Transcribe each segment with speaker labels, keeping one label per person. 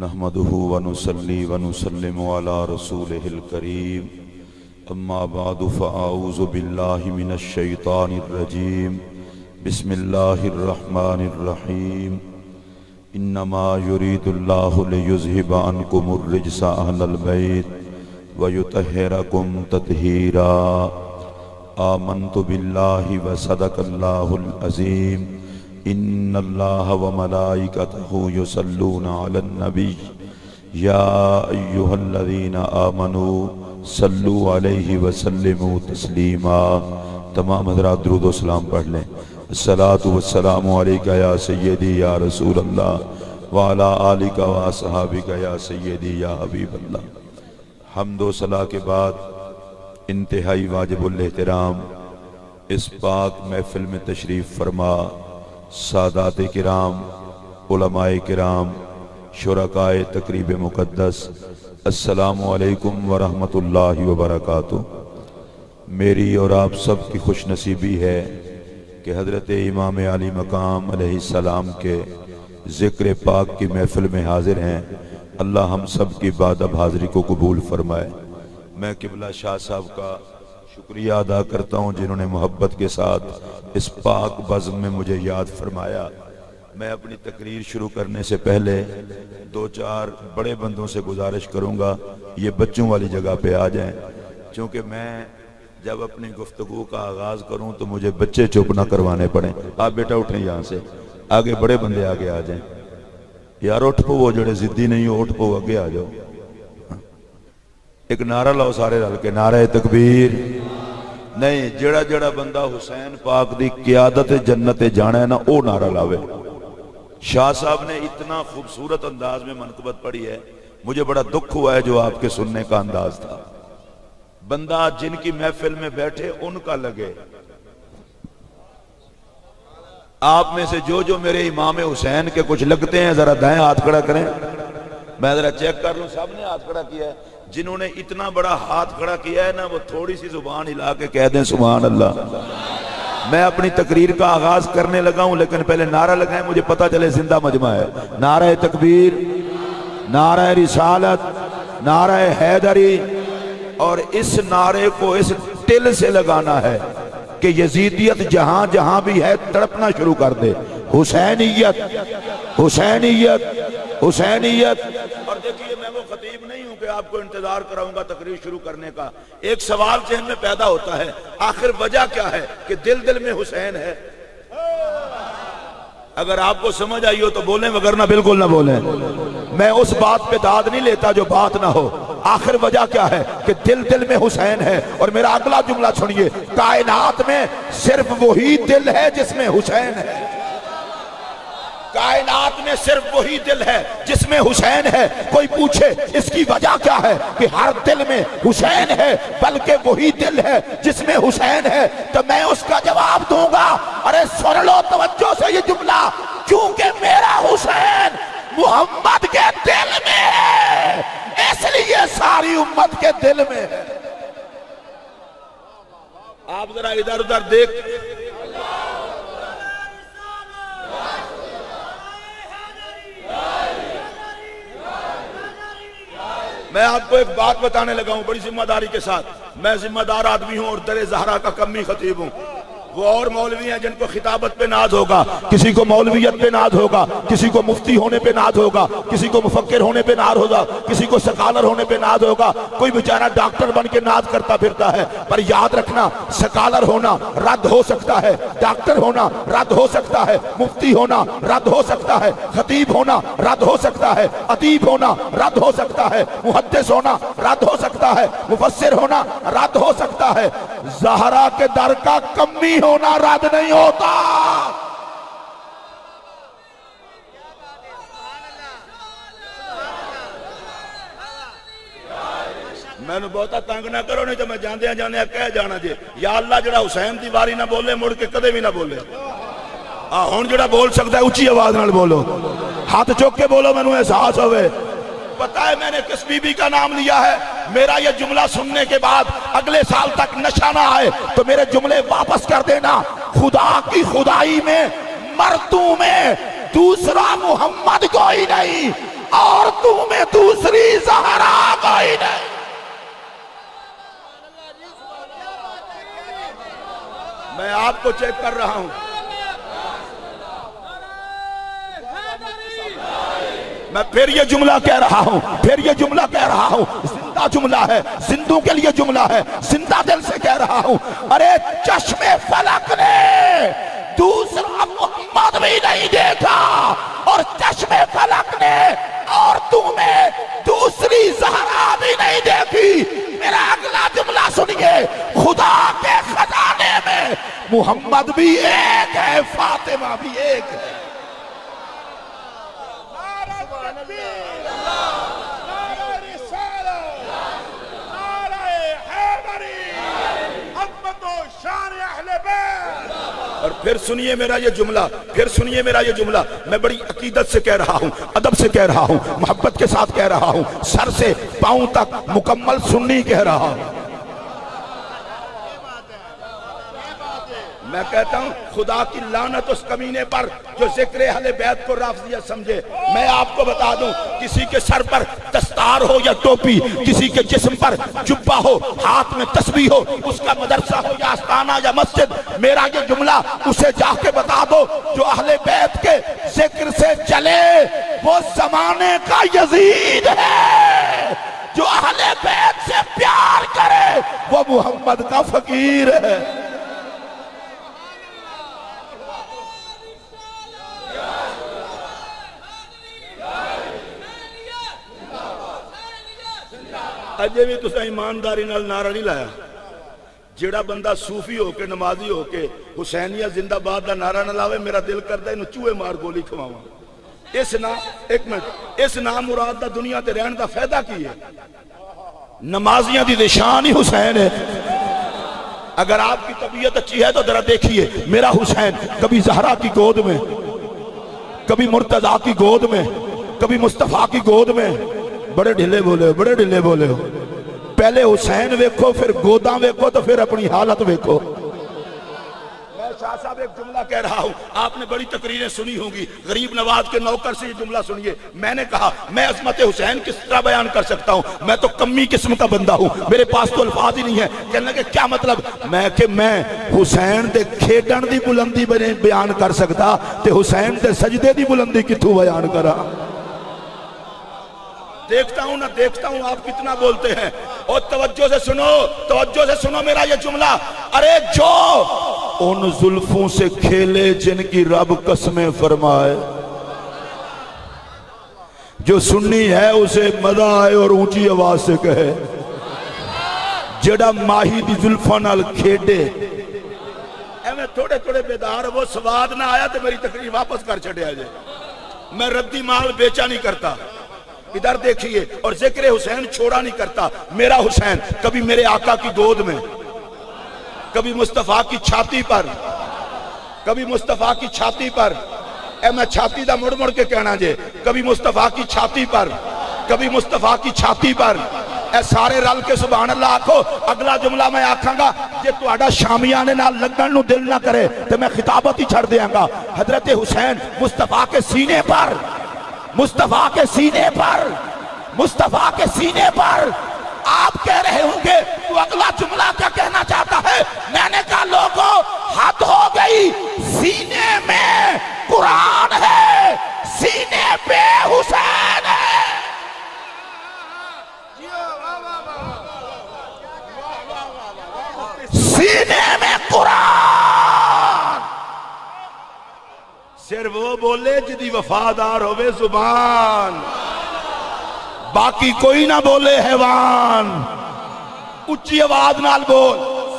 Speaker 1: نحمده ونصلي ونسلم على رسوله الكريم. أما بعد، فأعوذ بالله من الشيطان الرجيم. بسم الله الرحمن الرحيم. إنما يريد الله ليذهب عنكم الرجس أهل البيت ويطهركم تطهيرا. آمنت بالله وصدق الله العظيم إن الله وملائكته يصلون على النبي. يا أيها الذين آمنوا صلوا عليه وسلموا تسليما. تمام حضرات درود و سلام پڑھ لیں. الصلاة والسلام علیکہ یا سیدی یا رسول اللہ. وعلا آلکہ و اصحابکہ یا سیدی یا حبیب اللہ. حمد و صلاح کے بعد انتہائی واجب الاحترام. اس پاک محفل میں تشریف فرما. سادات کرام، علماء کرام، شرکاء تقریب مقدس، السلام علیکم ورحمت اللہ وبرکاتہ۔ میری اور آپ سب کی خوش نصیبی ہے کہ حضرت امام علی مقام علیہ السلام کے ذکر پاک کی محفل میں حاضر ہیں۔ اللہ ہم سب کی بادب حاضری کو قبول فرمائے۔ میں قبلہ شاہ صاحب کا شکریہ ادا کرتا ہوں جنہوں نے محبت کے ساتھ اس پاک بزم میں مجھے یاد فرمایا۔ میں اپنی تقریر شروع کرنے سے پہلے دو چار بڑے بندوں سے گزارش کروں گا، یہ بچوں والی جگہ پہ آ جائیں۔ چونکہ میں جب اپنی گفتگو کا آغاز کروں تو مجھے بچے چپ نہ کروانے پڑیں۔ آپ بیٹا اٹھیں یہاں سے۔ آگے بڑے بندے آگے آ جائیں۔ یار اٹھ پو، وہ جڑے زدی نہیں ہو، اٹھ پو آگے آ جاؤ۔ ایک نعرہ لاؤ سارے رل کے، نعرہ تکبیر۔ نہیں جڑا جڑا بندہ حسین پاک دی قیادت جنت جانا ہے نا، او نعرہ لاوے۔ شاہ صاحب نے اتنا خوبصورت انداز میں منقبت پڑھی ہے۔ مجھے بڑا دکھ ہوا ہے جو آپ کے سننے کا انداز تھا۔ بندہ جن کی محفل میں بیٹھے، ان کا لگے۔ آپ میں سے جو جو میرے امام حسین کے کچھ لگتے ہیں، ذرا دائیں ہاتھ کھڑا کریں۔ میں ذرا چیک کر لوں سب نے ہاتھ کھڑا کیا ہے۔ جنہوں نے اتنا بڑا ہاتھ کھڑا کیا ہے نا، وہ تھوڑی سی زبان ہلا کے کہہ دیں، سبحان اللہ۔ میں اپنی تقریر کا آغاز کرنے لگا ہوں، لیکن پہلے نعرہ لگائیں، مجھے پتا چلے زندہ مجمع ہے۔ نعرہ تکبیر، نعرہ رسالت، نعرہ حیدری، اور اس نعرے کو اس ٹل سے لگانا ہے کہ یزیدیت جہاں جہاں بھی ہے، تڑپنا شروع کر دے۔ حسینیت حسینیت حسینیت۔ اور دیکھیے میں وہ خطیب نہیں ہوں کہ آپ کو انتظار کراؤں گا تقریر شروع کرنے کا۔ ایک سوال ذہن میں پیدا ہوتا ہے، آخر وجہ کیا ہے کہ دل دل میں حسین ہے؟ اگر آپ کو سمجھ آئی ہو تو بولیں وگرنہ بالکل نہ بولیں۔ میں اس بات پہ داد نہیں لیتا جو بات نہ ہو۔ آخر وجہ کیا ہے کہ دل دل میں حسین ہے؟ اور میرا اگلا جملہ سنیے، کائنات میں صرف وہی دل ہے جس میں حسین ہے۔ کائنات میں صرف وہی دل ہے جس میں حسین ہے۔ کوئی پوچھے اس کی وجہ کیا ہے کہ ہر دل میں حسین ہے، بلکہ وہی دل ہے جس میں حسین ہے۔ تو میں اس کا جواب دوں گا۔ ارے سن لو توجہ سے یہ جملہ۔ کیونکہ میرا حسین محمد کے دل میں ہے، اس لیے ساری امت کے دل میں ہے۔ آپ ذرا ادھر ادھر دیکھ۔ میں آپ کو ایک بات بتانے لگا ہوں، بڑی ذمہ داری کے ساتھ۔ میں ذمہ دار آدمی ہوں اور در زہرا کا کمی خطیب ہوں۔ وہ اور مولوی ہیں جن کو خطابت پہ ناز ہوگا، کسی کو مولویت پہ ناز ہوگا، کسی کو مفتی ہونے پہ ناز ہوگا، کسی کو مفکر ہونے پہ ناز ہوگا، کسی کو سکالر ہونے پہ ناز ہوگا، کوئی بیچارہ ڈاکٹر بن کے ناز کرتا پھرتا ہے، پر یاد رکھنا، سکالر ہونا رد ہو سکتا ہے، ڈاکٹر ہونا رد ہو سکتا ہے، مفتی ہونا رد ہو سکتا ہے، خطیب ہونا رد ہو سکتا ہے ادیب ہونا رد ہو سکتا ہے، محدث ہونا رد ہو سکتا ہے، مفسر ہونا رد ہو سکتا ہے، زہرا کے در کا کمی ہو ہونا رد نہیں ہوتا۔ میں نے بہتا تنگ نہ کرو، نہیں تو میں جاندے ہیں جاندے ہیں کہہ جانا جے یا اللہ جڑا حسین دی باری نہ بولے، مڑ کے کدے بھی نہ بولے۔ ہون جڑا بول سکتا ہے اچھی آواز نہ بولو۔ ہاتھ چوک کے بولو میں نے احساس ہوئے۔ پتا ہے میں نے کس بی بی کا نام لیا ہے؟ میرا یہ جملہ سننے کے بعد اگلے سال تک نشہ نہ آئے تو میرے جملے واپس کر دینا۔ خدا کی خدائی میں، مردوں میں دوسرا محمد کوئی نہیں اور تمہیں دوسری زہرا کوئی نہیں۔ میں آپ کو چیک کر رہا ہوں۔ میں پھر یہ جملہ کہہ رہا ہوں، پھر یہ جملہ کہہ رہا ہوں۔ زندہ جملہ ہے، زندوں کے لیے جملہ ہے۔ زندہ دل سے کہہ رہا ہوں، ارے چشم فلک نے دوسرا محمد بھی نہیں دیکھا، اور چشم فلک نے اور تمہیں دوسری زہرا بھی نہیں دیکھی۔ میرا اگلا جملہ سنیے، خدا کے خزانے میں محمد بھی ایک ہے، فاطمہ بھی ایک ہے۔ اور پھر سنیے میرا یہ جملہ، پھر سنیے میرا یہ جملہ۔ میں بڑی عقیدت سے کہہ رہا ہوں، ادب سے کہہ رہا ہوں، محبت کے ساتھ کہہ رہا ہوں، سر سے پاؤں تک مکمل سننی کہہ رہا ہوں۔ میں کہتا ہوں، خدا کی لانت اس کمینے پر جو ذکر اہل بیت کو رافضیت سمجھے۔ میں آپ کو بتا دوں، کسی کے سر پر دستار ہو یا ٹوپی، کسی کے جسم پر جبہ ہو، ہاتھ میں تسبیح ہو، اس کا مدرسہ ہو یا استانہ یا مسجد، میرا یہ جملہ اسے جا کے بتا دو، جو اہل بیت کے ذکر سے چلے وہ زمانے کا یزید ہے۔ جو اہل بیت سے پیار کرے، وہ محمد کا فقیر ہے۔ اجے بھی تسا ایمانداری نال نعرہ نہیں لایا۔ جیڑا بندہ صوفی ہو کے، نمازی ہو کے، حسینیہ زندہ باد دا نعرہ نہ لاوے، میرا دل کرتا ہے انہوں چوئے مار گولی کھواواں۔ اس نام ایک منٹ، اس نام مراد دا دنیا تے رہن دا فائدہ کی ہے؟ نمازیاں دی نشان ہی حسین ہے۔ اگر آپ کی طبیعت اچھی ہے تو ذرا دیکھیے، میرا حسین کبھی زہرا کی گود میں، کبھی مرتضی کی گود میں، کبھی مصطفیٰ کی گود میں۔ بڑے ڈھلے بولے ہو، بڑے ڈھلے بولے ہو۔ پہلے حسین ویکھو، پھر گوداں ویکھو، تو پھر اپنی حالت ویکھو۔ میں شاہ صاحب ایک جملہ کہہ رہا ہوں، آپ نے بڑی تقریریں سنی ہوں گی۔ غریب نواز کے نوکر سے یہ جملہ سنیے۔ میں نے کہا، میں عظمت حسین کس طرح بیان کر سکتا ہوں؟ میں تو کمی قسم کا بندہ ہوں، میرے پاس تو الفاظ ہی نہیں ہے کہنے کہ کیا مطلب؟ میں کہ میں حسین دے کھیٹن دی بلندی بیان کر سکتا، تے حسین دے سجدے دی بلندی کتھو بیان کرا دیکھتا ہوں نہ دیکھتا ہوں، آپ کتنا بولتے ہیں؟ اور توجہ سے سنو، توجہ سے سنو میرا یہ جملہ۔ ارے جو ان ظلفوں سے کھیلے جن کی رب قسمیں فرمائے۔ جو سننی ہے اسے مزہ آئے اور اونچی آواز سے کہے۔ جڑا ماہی دی ظلفوں نال کھیڑے اے میں تھوڑے تھوڑے بیدار، وہ سواد نہ آیا تو میری تقریر واپس کر چھڑے آجے میں ردی مال بیچا نہیں کرتا۔ ادھر دیکھئے اور ذکر حسین چھوڑا نہیں کرتا۔ میرا حسین، کبھی میرے آقا کی گود میں، کبھی مصطفیٰ کی چھاتی پر، کبھی مصطفیٰ کی چھاتی پر۔ اے میں چھاتی دا مڑ مڑ کے کہنا جے، کبھی مصطفیٰ کی چھاتی پر، کبھی مصطفیٰ کی چھاتی پر۔ اے سارے رل کے سبحان اللہ آکھو، اگلا جملہ میں آکھاں گا، جے تو آڈا شامیانے نہ لگن نو دل نہ کرے تو میں خطابت ہی چھڑ دیاں گا۔ حضرت حسین مصطفیٰ کے سینے پر۔ مصطفیٰ کے سینے پر، مصطفیٰ کے سینے پر۔ آپ کہہ رہے ہوں گے، تو اگلا جملہ کیا کہنا چاہتا ہے؟ میں نے کہا، لوگوں، حد ہو گئی۔ سینے میں قرآن ہے، سینے پہ حسین ہے۔ سینے میں قرآن۔ صرف وہ بولے جی جدی وفادار ہوئے زبان۔ باقی کوئی نہ بولے حیوان۔ اچھی آواز نال بول۔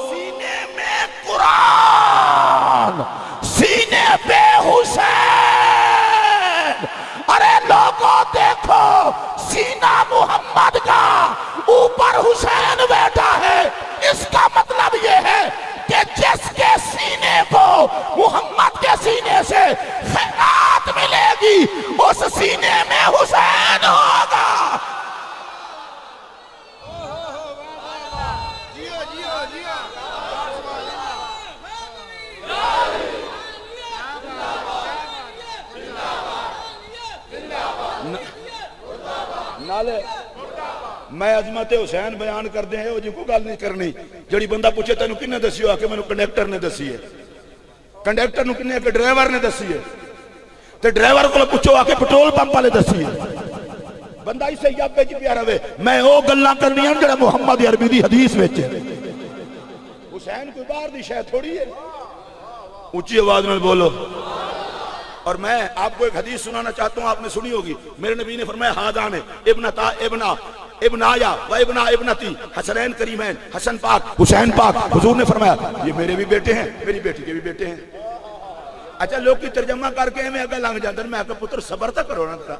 Speaker 1: سینے میں قرآن۔ سینے پہ حسین ارے لوگوں دیکھو سینہ محمد کا اوپر حسین بیٹھا ہے اس کا مطلب یہ ہے کہ جس کے سینے کو محمد کے سینے سے خیرات ملے گی اس سینے میں حسین ہوگا حال ہے میں عظمت حسین بیان کر دیں وہ جی کو گل نہیں کرنی۔ جڑی بندہ پوچھے تینوں کنے دسی ہو آ کے مینوں کنڈکٹر نے دسی ہے۔ کنڈکٹر نو کنے کہ ڈرائیور نے دسی ہے۔ تے ڈرائیور کو پوچھو آ کے پٹرول پمپ والے دسی ہے۔ بندہ اسے یاب وچ پیا رہے۔ میں او گلاں کرنی ہیں جڑا محمد عربی دی حدیث وچ ہے۔ حسین کوئی باہر دی شے تھوڑی ہے۔ اونچی آواز میں بولو۔ اور میں آپ کو ایک حدیث سنانا چاہتا ہوں، آپ نے سنی ہوگی۔ میرے نبی نے فرمایا ہادان ابن تا ابن ابن آیا و ابن ابنتی، حسنین کریمین، حسن پاک، حسین پاک، حضور نے فرمایا، یہ میرے بھی بیٹے ہیں، میری بیٹی کے بھی بیٹے ہیں۔ اچھا لوگ کی ترجمہ کر کے میں اگر لانگ جاندر میں اگر پتر صبر تک کرو نا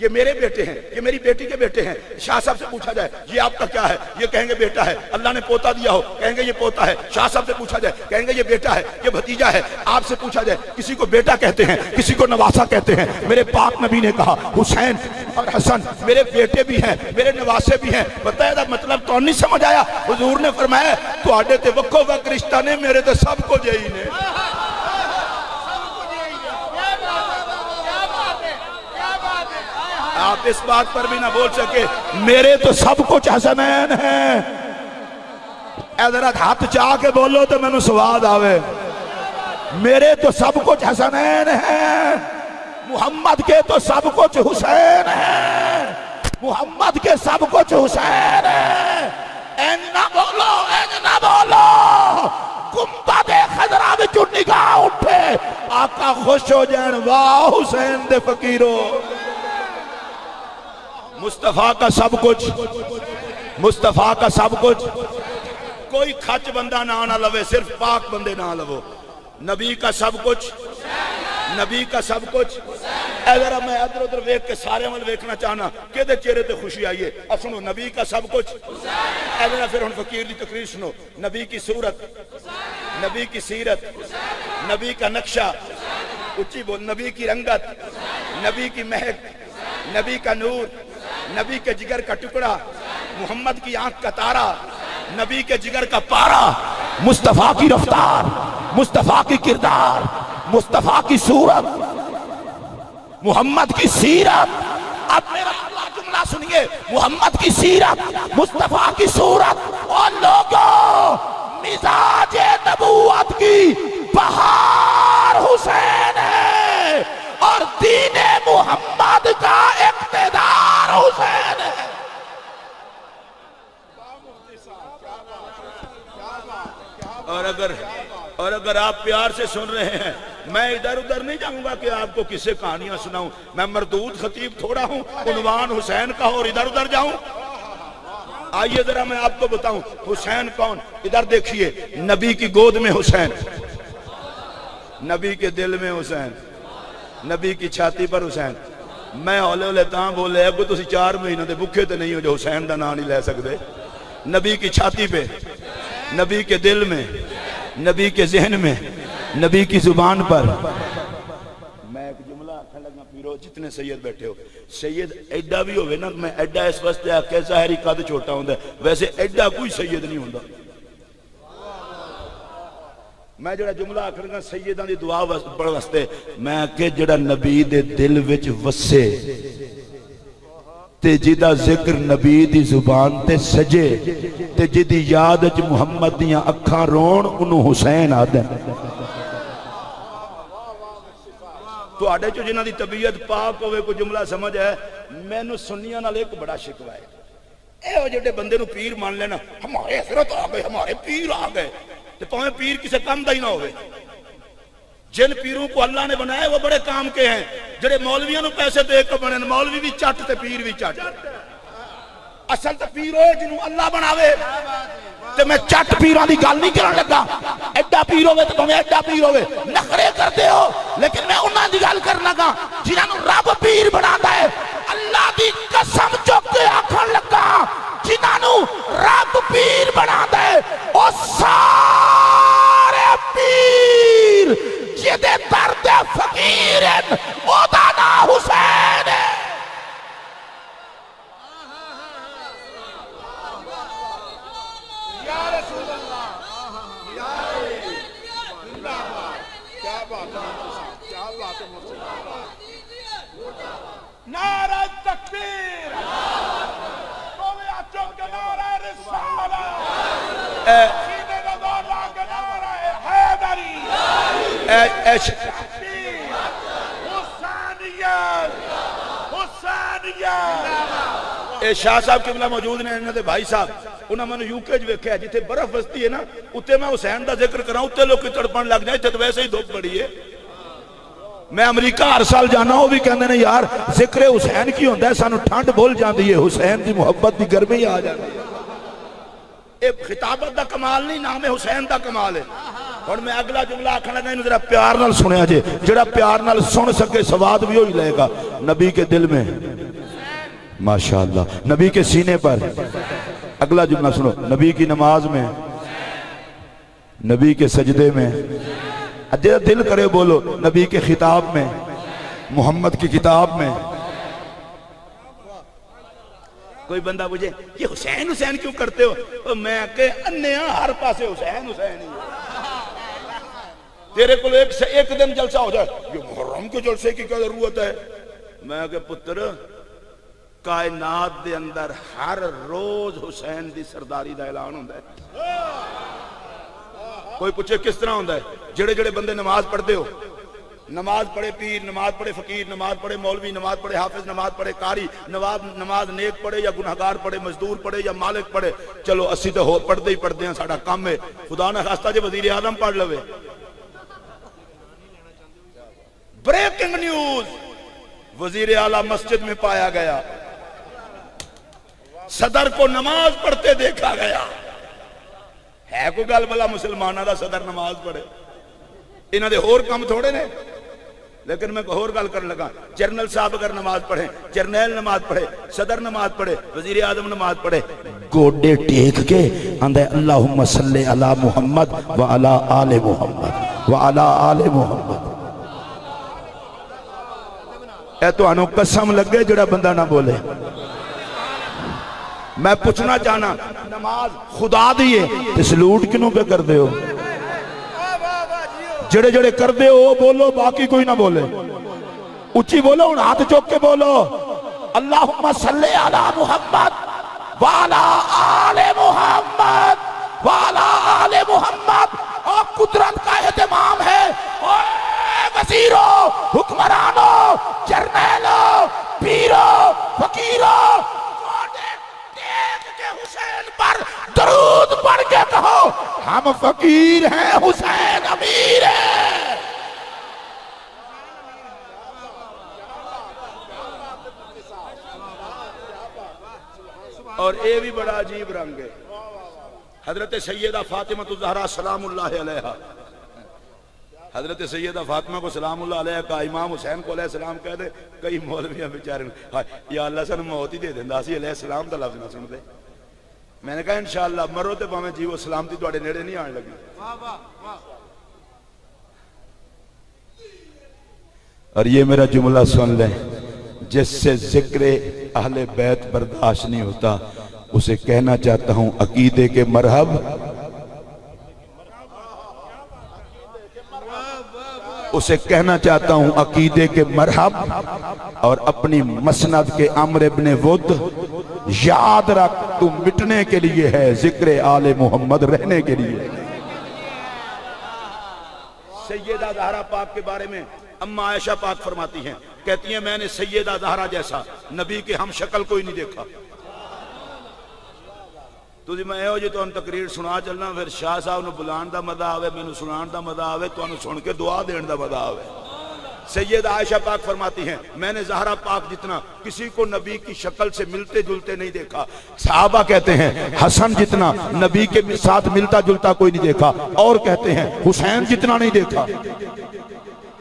Speaker 1: یہ میرے بیٹے ہیں، یہ میری بیٹی کے بیٹے ہیں۔ شاہ صاحب سے پوچھا جائے، یہ آپ کا کیا ہے؟ یہ کہیں گے بیٹا ہے۔ اللہ نے پوتا دیا ہو، کہیں گے یہ پوتا ہے۔ شاہ صاحب سے پوچھا جائے، کہیں گے یہ بیٹا ہے، یہ بھتیجا ہے۔ آپ سے پوچھا جائے، کسی کو بیٹا کہتے ہیں، کسی کو نواسا کہتے ہیں۔ میرے پاک نبی نے کہا، حسین اور حسن میرے بیٹے بھی ہیں، میرے نواسے بھی ہیں۔ بتایا تھا مطلب تو نہیں سمجھ آیا؟ حضور نے فرمایا تو آڈے تے وقو وقت رشتہ نے، میرے تے سب کو جئی نے۔ آپ اس بات پر بھی نہ بول سکے، میرے تو سب کچھ حسنین ہیں۔ اے ذرا ہاتھ چاہ کے بولو تو میں نے سواد آوے۔ میرے تو سب کچھ حسنین ہیں۔ محمد کے تو سب کچھ حسین ہیں۔ محمد کے سب کچھ حسین ہیں۔ این نہ بولو این نہ بولو۔ کمبا دے خضرہ میں جو نگاہ اٹھے۔ آقا خوش ہو جائن واہ حسین دے فقیروں مصطفیٰ کا سب کچھ۔ مصطفیٰ کا سب کچھ۔ کوئی کھچ بندہ نہ آنا لوے، صرف پاک بندے نہ لو نبی کا سب کچھ۔ نبی کا سب کچھ۔ اے ذرا میں ادھر ادھر ویک کے سارے عمل ویکنا چاہنا کہ دے چہرے تے خوشی آئیے اب سنو، نبی کا سب کچھ۔ اے ذرا پھر ہن فقیر دی تقریر سنو۔ نبی کی صورت۔ نبی کی سیرت۔ نبی کا نقشہ۔ اچھی بول، نبی کی رنگت۔ نبی کی مہک۔ نبی کا نور۔ نبی کے جگر کا ٹکڑا، محمد کی آنکھ کا تارا، نبی کے جگر کا پارا، مصطفیٰ کی رفتار، مصطفیٰ کی کردار، مصطفیٰ کی صورت، محمد کی سیرت۔ اب میرا اللہ جملہ سنیے، محمد کی سیرت، مصطفیٰ کی صورت۔ اور لوگوں، مزاج نبوت کی بہار حسین ہے اور دین محمد کا اقتدار حسین ہے اور اگر اور اگر آپ پیار سے سن رہے ہیں، میں ادھر ادھر نہیں جاؤں گا کہ آپ کو کسے کہانیاں سناؤں۔ میں مردود خطیب تھوڑا ہوں، عنوان حسین کا اور ادھر ادھر جاؤں۔ آئیے ذرا میں آپ کو بتاؤں، حسین کون؟ ادھر دیکھیے، نبی کی گود میں حسین۔ نبی کے دل میں حسین۔ نبی کی چھاتی پر حسین۔ میں اولے اولے تاں بولے اگو تو چار مہینہ دے بکھے تے نہیں ہو جو حسین دا نام نہیں لے سکتے نبی کی چھاتی پہ، نبی کے دل میں۔ نبی کے ذہن میں، نبی کی زبان پر۔ میں ایک جملہ آکھا لگا، پیرو، جتنے سید بیٹھے ہو، سید ایڈا بھی ہوئے نا، میں ایڈا اس وقت ہے کہ ظاہری قد چھوٹا ہوں ویسے ایڈا کوئی سید نہیں ہوں میں جڑا جملہ آخر گا سیدان دی دعا پڑھ واسطے، میں کہ جڑا نبی دے دل وچ وسے تے جدا ذکر نبی دی زبان تے سجے تے جدی یاد وچ محمد دیاں اکھاں رون انہوں حسین آدھے۔ تو آڈے چو جنہ دی طبیعت پاک ہوئے کو جملہ سمجھ ہے؟ میں نو سنیاں نال ایک بڑا شکوا ہے۔ اے ہو جڑے بندے نو پیر مان لینا، ہمارے حضرت آ گئے، ہمارے پیر آ گئے۔ تو پیر کسے کم دا ہی نہ ہوئے جن پیروں کو اللہ نے بنائے وہ بڑے کام کے ہیں۔ جڑے مولویوں نے پیسے دے کے بنے مولوی بھی چٹ تے پیر بھی چٹ۔ اصل تے پیر ہوئے جنہوں اللہ بناوے۔ تے میں چٹ پیروں دی گال نہیں کرن لگا۔ ایڈا پیر ہوئے تے تمہیں ایڈا پیر ہوئے۔ نخرے کرتے ہو، لیکن میں انہاں دی گال کرن لگا۔ جنہوں رب پیر بنا ہے، اللہ دی قسم چکے آکھن لگا۔ جنہوں رب پیر بنا ہے او سارے پیر جیدے دردے فقیرن مدانا حسین یا رسول اللہ
Speaker 2: یا رسول
Speaker 1: اللہ کیا بات ہے کیا بات ہے مرسول اللہ نعرہ تکبیر نعرہ رسالہ نعرہ رسالہ اے شاہ صاحب قبلہ موجود نے انہوں دے بھائی صاحب انہوں نے یوکے جو ویکھے جتھے برف وستی ہے نا اتنے میں حسین دا ذکر کراؤں اتنے لوگ کی تڑپن لگ اتنے تو ویسے ہی دھوپ پڑی ہے۔ میں امریکہ ہر سال جانا وہ بھی کہندے نے یار ذکر حسین کی ہوندہ ہے سانو ٹھنڈ بھول جاندی ہے حسین دی محبت دی گرمی آ جاندی ہے۔ ایک خطابت دا کمال نہیں، نام حسین دا کمال ہے۔ اور میں اگلا جملہ آکھنا لگا انہوں ذرا پیار نال سنیا جے۔ جڑا پیار نال سن سکے، سواد بھی ہوئی لے گا۔ نبی کے دل میں۔ ماشاءاللہ۔ نبی کے سینے پر۔ اگلا جملہ سنو۔ نبی کی نماز میں۔ نبی کے سجدے میں۔ جڑا دل کرے بولو، نبی کے خطاب میں۔ محمد کی کتاب میں۔ کوئی بندہ مجھے یہ حسین حسین کیوں کرتے ہو؟ میں کہ انیا ہر پاسے حسین حسین ہی۔ تیرے کو ایک سے ایک دن جلسہ ہو جائے۔ یہ محرم کے جلسے کی کیا ضرورت ہے؟ میں کہ پتر کائنات دے اندر ہر روز حسین دی سرداری دا اعلان ہوندہ ہے۔ کوئی پوچھے کس طرح ہوندہ ہے؟ جڑے جڑے بندے نماز پڑھتے ہو نماز پڑھے پیر، نماز پڑھے فقیر، نماز پڑھے مولوی، نماز پڑھے حافظ، نماز پڑھے قاری نماز نماز نیک پڑھے یا گناہگار پڑھے، مزدور پڑھے یا مالک پڑھے۔ چلو اسی تو ہو پڑھتے ہی پڑھتے ہیں ساڑھا کام ہے۔ خدا نہ خواستہ جے وزیر اعظم پڑھ لوے۔ بریکنگ نیوز وزیر اعلیٰ مسجد میں پایا گیا۔ صدر کو نماز پڑھتے دیکھا گیا۔ ہے کوئی گل بلا مسلمانہ دا صدر نماز پڑھے؟ انہاں دے اور کم تھوڑے نے۔ لیکن میں اور گل کرنے لگا۔ جرنل صاحب اگر نماز پڑھیں جرنیل نماز پڑھے صدر نماز پڑھے وزیر اعظم نماز پڑھے گوڈے ٹیک کے اندے اللہم صلی علی محمد وعلا آل محمد وعلا آل محمد۔ اے تو انو قسم لگے جڑا بندہ نہ بولے۔ میں پوچھنا چاہنا، نماز خدا دیئے تے سلوٹ کنوں پہ کر دے ہو؟ جڑے جڑے کر دے ہو بولو، باقی کوئی نہ بولے۔ اچھی بولو ان ہاتھ چوک کے بولو۔ اللہم صلی علی محمد والا آل محمد والا آل محمد۔ اور قدرت کا اہتمام ہے۔ اے وزیروں حکمرانوں جرنیلوں پیروں فقیروں دیکھ کے حسین پر درود پڑھ کے کہو ہم فقیر ہیں، حسین امیر ہے اور اے بھی بڑا عجیب رنگ ہے۔ حضرت سیدہ فاطمہ الزہرا سلام اللہ علیہ حضرت سیدہ فاطمہ کو سلام اللہ علیہ کا امام حسین کو علیہ السلام کہہ دے، کئی مولویاں بیچارے یا اللہ سن موت ہی دے دیں داسی علیہ السلام دا لفظ نہ سن دے۔ میں نے کہا انشاءاللہ مرو تے پاویں جیو سلامتی تواڈے نیڑے نہیں آن لگی۔ اور یہ میرا جملہ سن لیں۔ جس سے ذکر اہل بیت برداشت نہیں ہوتا اسے کہنا چاہتا ہوں عقیدے کے مرحب اسے کہنا چاہتا ہوں عقیدے کے مرحب اور اپنی مسند کے عمر ابن ود، یاد رکھ، تو مٹنے کے لیے ہے ذکر آل محمد رہنے کے لیے۔ سیدہ زہرہ پاک کے بارے میں اما عائشہ پاک فرماتی ہیں، کہتی ہیں میں نے سیدہ زہرہ جیسا نبی کے ہم شکل کوئی نہیں دیکھا۔ تو جی میں اے ہو جی تو ان تقریر سنا چلنا، پھر شاہ صاحب نے بلان دا مدہ آوے میں نے سنان دا مدہ آوے تو انہوں سن کے دعا دین دا مدہ آوے۔ سید عائشہ پاک فرماتی ہیں، میں نے زہرہ پاک جتنا کسی کو نبی کی شکل سے ملتے جلتے نہیں دیکھا، صحابہ کہتے ہیں، حسن جتنا نبی کے ساتھ ملتا جلتا کوئی نہیں دیکھا، اور کہتے ہیں، حسین جتنا نہیں دیکھا۔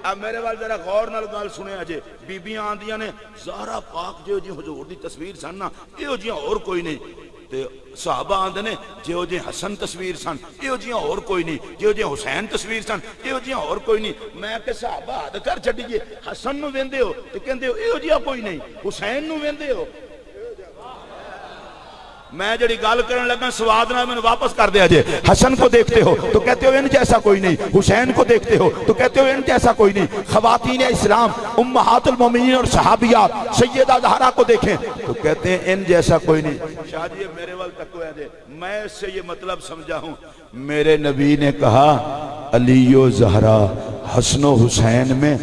Speaker 1: اب میرے وال ذرا غور نال گل سنے اجے، بیبیاں آندیاں نے، زہرا پاک جو جی حضور دی تصویر سن نا ایو جیاں اور کوئی نہیں۔ تے صحابہ آندے نے جو جی حسن تصویر سن ایو جیاں اور کوئی نہیں جو جی حسین تصویر سن ایو جیاں اور کوئی نہیں۔ میں کہ صحابہ حد کر چھڈیے جی، حسن نو ویندے ہو تے کہندے ہو ایو جیاں کوئی نہیں، حسین نو ویندے ہو۔ میں جڑی گال کرنے لگا سواد نہ میں واپس کر دیا جے۔ حسن کو دیکھتے ہو تو کہتے ہو ان جیسا کوئی نہیں۔ حسین کو دیکھتے ہو تو کہتے ہو ان جیسا کوئی نہیں۔ خواتین اسلام، امہات المومنین اور صحابیات، سیدہ زہرا کو دیکھیں تو کہتے ہیں ان جیسا کوئی نہیں۔ شاہ جی میرے وال تک ہوئے جے۔ میں اس سے یہ مطلب سمجھا ہوں۔ میرے نبی نے کہا، علی و زہرا، حسن و حسین میں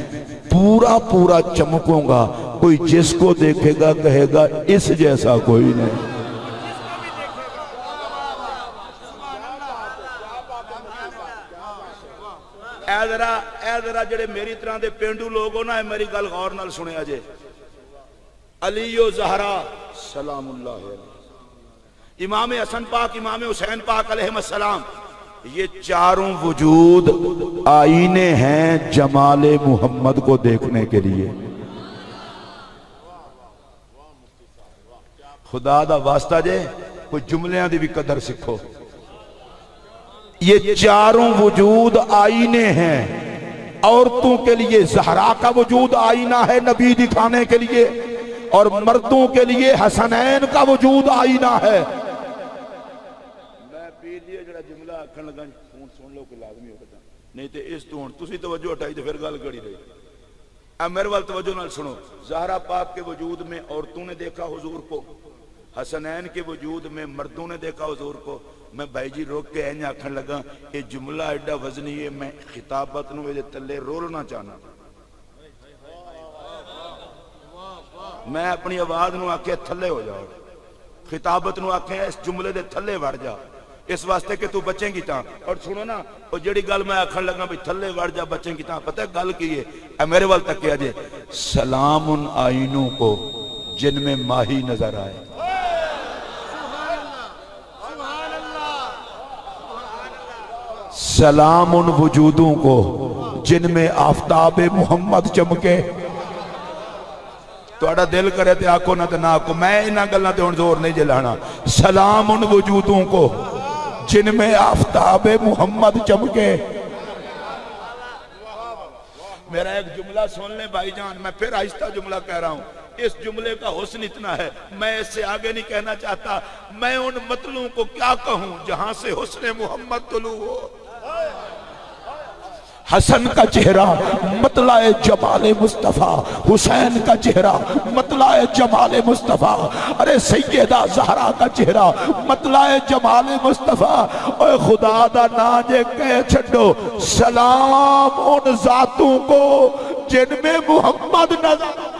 Speaker 1: پورا پورا چمکوں گا۔ کوئی جس کو دیکھے گا، کہے گا، اس جیسا کوئی نہیں۔ اے ذرا اے ذرا جڑے میری طرح دے پینڈو لوگ ہو نا میری گل غور نال سنیا جے۔ علی و زہرا، سلام اللہ علیہ۔ امام حسن پاک، امام حسین پاک علیہ السلام، یہ چاروں وجود آئینے ہیں جمال محمد کو دیکھنے کے لیے۔ خدا دا واسطہ جے، کوئی جملیاں دی بھی قدر سکھو یہ چاروں وجود آئینے ہیں۔ عورتوں کے لیے زہرا کا وجود آئینہ ہے نبی دکھانے کے لیے، اور مردوں کے لیے حسنین کا وجود آئینہ ہے۔ میں پی لیے جڑا جملہ آکھن لگا، فون سن لو کہ لازمی ہوتا نہیں تے اس تو ہن، تسی توجہ ہٹائی تے پھر گل کری رہی۔ اب میرے وال توجہ نال سنو۔ زہرا پاک کے وجود میں عورتوں نے دیکھا حضور کو، حسنین کے وجود میں مردوں نے دیکھا حضور کو۔ میں بھائی جی روک کے اینج آکھن لگا، یہ جملہ ایڈا وزنی ہے میں خطابت نو یہ تلے رولنا چاہنا۔ میں اپنی آواز نو آکے تھلے ہو جاؤ۔ خطابت نو آکے اس جملے دے تھلے وڑ جا۔ اس واسطے کہ تو بچیں گی تاں۔ اور سنو نا وہ جڑی گل میں آکھن لگا بھی تھلے وڑ جا، بچیں گی تاں، پتہ ہے گل کی ہے؟ اے میرے وال تک کیا جے، سلام ان آئینوں کو جن میں ماہی نظر آئے۔ سلام ان وجودوں کو جن میں آفتاب محمد چمکے۔ تو دل کرے تے آکو نہ تے نہ آکو میں انہاں گلاں تے ہن زور نہیں جلانا۔ سلام ان وجودوں کو جن میں آفتاب محمد چمکے۔ میرا ایک جملہ سن لیں بھائی جان، میں پھر آہستہ جملہ کہہ رہا ہوں۔ اس جملے کا حسن اتنا ہے، میں اس سے آگے نہیں کہنا چاہتا۔ میں ان مطلوں کو کیا کہوں جہاں سے حسن محمد طلوع ہو۔ حسن کا چہرہ مطلع جمال مصطفیٰ، حسین کا چہرہ مطلع جمال مصطفیٰ۔ ارے سیدہ زہرہ کا چہرہ مطلع جمال مصطفیٰ۔ اے خدا دا ناجے کہہ چھڑو سلام ان ذاتوں کو جن میں محمد نظر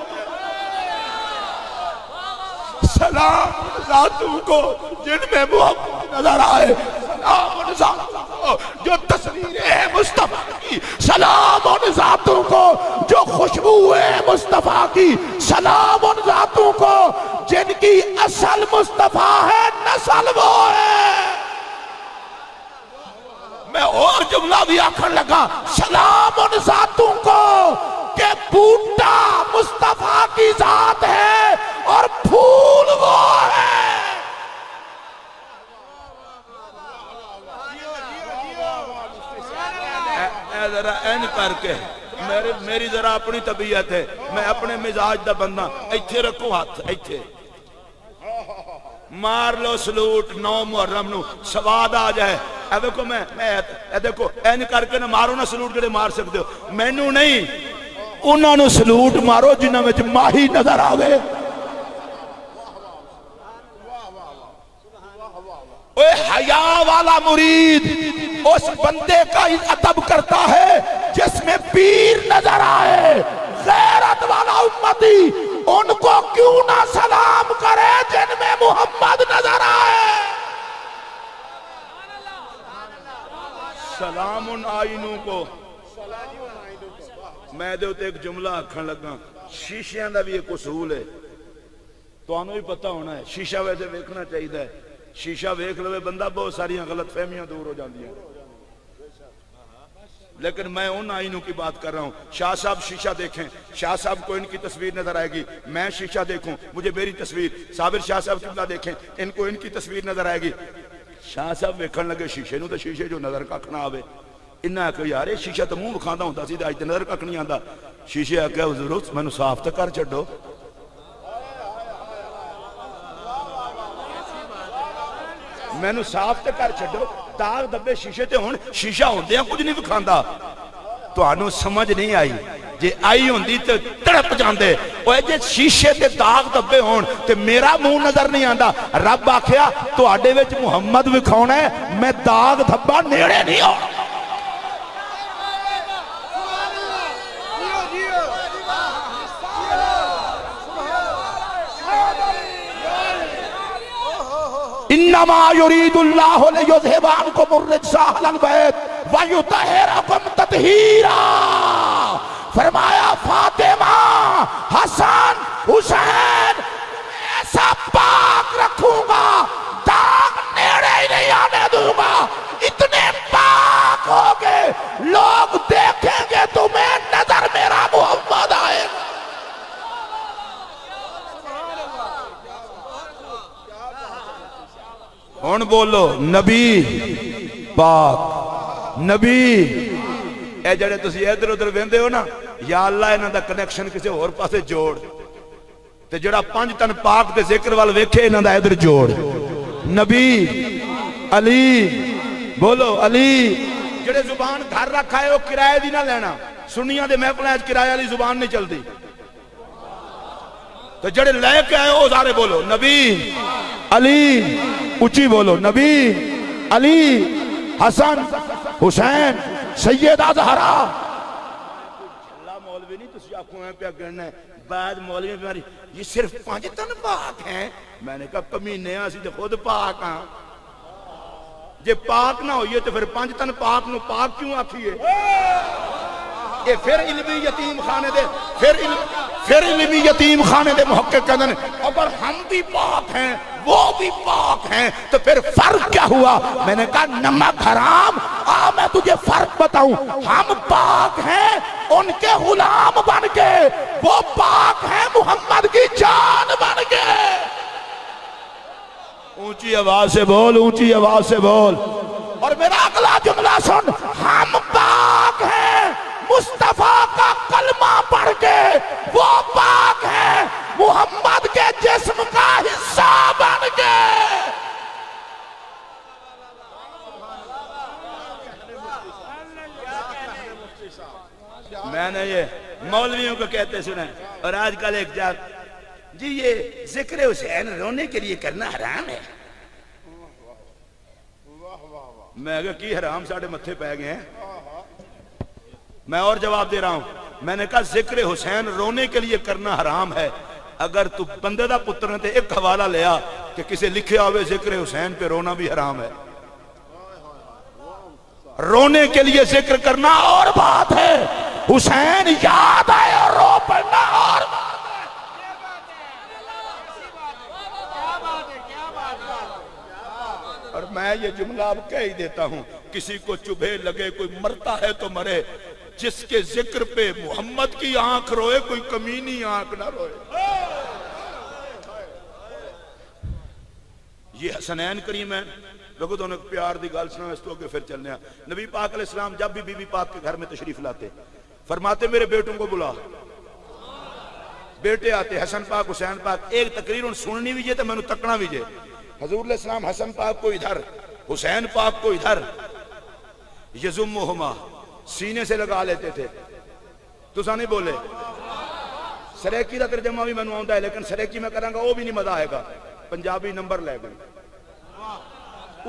Speaker 1: سلام ان ذاتوں کو جن میں محمد نظر آئے، سلام ان ذاتوں کو، جو تصویر ہے مصطفیٰ کی، سلام ان ذاتوں کو، جو خوشبو ہے مصطفیٰ کی، سلام ان ذاتوں کو، جن کی اصل مصطفیٰ ہے، نسل وہ ہے۔ میں اور جملہ بھی آکھر لگا، سلام ان ذاتوں کو کہ بوٹا مصطفیٰ کی ذات ہے اور پھول وہ ہے۔ اے ذرا این کر کے۔ میری میری ذرا اپنی طبیعت ہے۔ میں اپنے مزاج دا بندہ۔ ایتھے رکھو ہاتھ، ایتھے۔ مار لو سلوٹ، نو محرم نو۔ سواد آ جائے۔ اے دیکھو میں اے دیکھو، این کر کے نہ مارو نہ سلوٹ جڑے مار سکتے ہو۔ مینوں نہیں۔ انہاں نو سلوٹ مارو جنہاں وچ ماہی نظر آوے۔ اوے حیا والا مرید اس بندے کا ادب کرتا ہے جس میں پیر نظر آئے۔ غیرت والا امتی، ان کو کیوں نہ سلام کرے جن میں محمد نظر آئے۔ سلام ان آئینوں کو۔ میں دے ہوتے ایک جملہ آکھن لگا۔ شیشیاں دا بھی ایک اصول ہے۔ تو آنو ہی پتہ ہونا ہے، شیشہ ویسے ویکھنا چاہیے ہے شیشہ ویکھ لوے بندہ بہت ساری غلط فہمیاں دور ہو جاندی ہیں لیکن میں ان آئینوں کی بات کر رہا ہوں شاہ صاحب شیشہ دیکھیں شاہ صاحب کو ان کی تصویر نظر آئے گی میں شیشہ دیکھوں مجھے میری تصویر صابر شاہ صاحب قبلہ دیکھیں ان کو ان کی تصویر نظر آئے گی شاہ صاحب ویکھن لگے شیشے نو تو شیشے جو نظر ککھ نہ آوے انہاں کہ یار شیشہ تو منہ وکھاندا ہوندا سی تے اج تے نظر ککھ نہیں آندا شیشے آکھیا ਮੈਨੂੰ ਸਾਫ਼ ਤੇ ਕਰ ਛੱਡੋ। ਦਾਗ ਦੱਬੇ ਸ਼ੀਸ਼ੇ ਤੇ ਹੁਣ ਸ਼ੀਸ਼ਾ ਹੁੰਦਿਆਂ ਕੁਝ ਨਹੀਂ ਵਿਖਾਉਂਦਾ। ਤੁਹਾਨੂੰ ਸਮਝ ਨਹੀਂ ਆਈ। ਜੇ ਆਈ ਹੁੰਦੀ ਤੇ ਤੜਪ ਜਾਂਦੇ। ਓਏ, ਜੇ ਸ਼ੀਸ਼ੇ ਤੇ ਦਾਗ ਦੱਬੇ ਹੋਣ ਤੇ ਮੇਰਾ ਮੂੰਹ ਨਜ਼ਰ ਨਹੀਂ ਆਂਦਾ ਰੱਬ ਆਖਿਆ, ਤੁਹਾਡੇ ਵਿੱਚ ਮੁਹੰਮਦ ਵਿਖਾਉਣਾ ਹੈ। ਮੈਂ ਦਾਗ ਧੱਬਾ ਨੇੜੇ ਨਹੀਂ ਆਉਣਾ। انما یرید اللہ ليذهب عنكم الرجس اهل البیت ويطهركم تطهيرا. فرمایا فاطمہ حسن حسین ایسا پاک رکھوں گا داغ نیڑے ہی نہیں آنے دوں گا اتنے پاک ہوگے لوگ دیکھیں گے تمہیں نظر میرا محمد آئے گا ہن بولو، نبی، پاک، نبی۔ اے جڑے تسی ادھر ادھر ویندے ہو نا، یا اللہ انہاں دا کنیکشن کسی اور پاسے جوڑ۔ تے جڑا پانچ تن پاک دے ذکر وال ویکھے، انہاں دا ادھر جوڑ۔ نبی، علی، بولو، علی۔ جڑے زبان گھر رکھا ہے وہ کرایہ دی نہ لینا۔ سنیاں دے محفلاں وچ کرایہ والی زبان نہیں چلدی۔ تو جڑے لے کے آئے ہو، سارے بولو، نبی، علی اچھی بولو، نبی، علی، حسن، حسین سیدہ زہرا اللہ مولوی نہیں، تسی آنکھوں میں پیا گرنا ہے۔ بعد مولوی میں ماری یہ صرف پانچ تن پاک ہیں۔ میں نے کہا، کمینے ہیں، اسی تو خود پاک ہاں۔ جے پاک نہ ہوئیے تو پھر پانچ تن پاک نو پاک کیوں آکھیے؟ کہ پھر علمی یتیم خانے دے، پھر علم پھر علمی یتیم خانے دے محقق کہنے اگر ہم بھی پاک ہیں، وہ بھی پاک ہیں، تو پھر فرق کیا ہوا؟ میں نے کہا، نمک حرام۔ آ، میں تجھے فرق بتاؤں۔ ہم پاک ہیں، ان کے غلام بن کے۔ وہ پاک ہیں محمد کی جان بن کے۔ اونچی آواز سے بول، اونچی آواز سے بول۔ اور میرا اگلا جملہ سن۔ ہم مصطفیٰ کا کلمہ پڑھ کے وہ پاک ہے، محمد کے جسم کا حصہ بن کے۔ میں نے یہ مولویوں کو کہتے سنا اور آج کل ایک جات جی یہ ذکر حسین رونے کے لیے کرنا حرام ہے۔ میں کہا، کی حرام؟ ساڑھے متھے پہ گئے ہیں۔ میں اور جواب دے رہا ہوں۔ میں نے کہا، ذکر حسین رونے کے لیے کرنا حرام ہے۔ اگر تو بندے دا پتر نے ایک حوالہ لیا کہ کسے لکھے ہوئے ذکر حسین پہ رونا بھی حرام ہے۔ رونے کے لیے ذکر کرنا اور بات ہے۔ حسین، یاد آئے اور رو پڑنا اور بات ہے۔ اور میں یہ جملہ اب کہہ ہی دیتا ہوں۔ کسی کو چبھے، لگے، کوئی مرتا ہے تو مرے۔ جس کے ذکر پہ محمد کی آنکھ روئے، کوئی کمینی آنکھ نہ روئے۔ یہ حسنین کریم ہے لوگوں، تو انہیں پیار دی گال سنا اس تو کہ پھر چلنے ہیں۔ نبی پاک علیہ السلام جب بھی بی بی پاک کے گھر میں تشریف لاتے، فرماتے، میرے بیٹوں کو بلا۔ بیٹے آتے، حسن پاک، حسین پاک، ایک تقریر ان سننی بھی جے تو میں نے تکنا بھی جے۔ حضور علیہ السلام، حسن پاک کو ادھر، حسین پاک کو ادھر۔ یزمہما۔ سینے سے لگا لیتے تھے۔ تو سا نہیں بولے، سریکی دا ترجمہ بھی میں نے آؤں ہے، لیکن سریکی میں کروں گا وہ بھی نہیں مزہ آئے گا۔ پنجابی نمبر لے گئی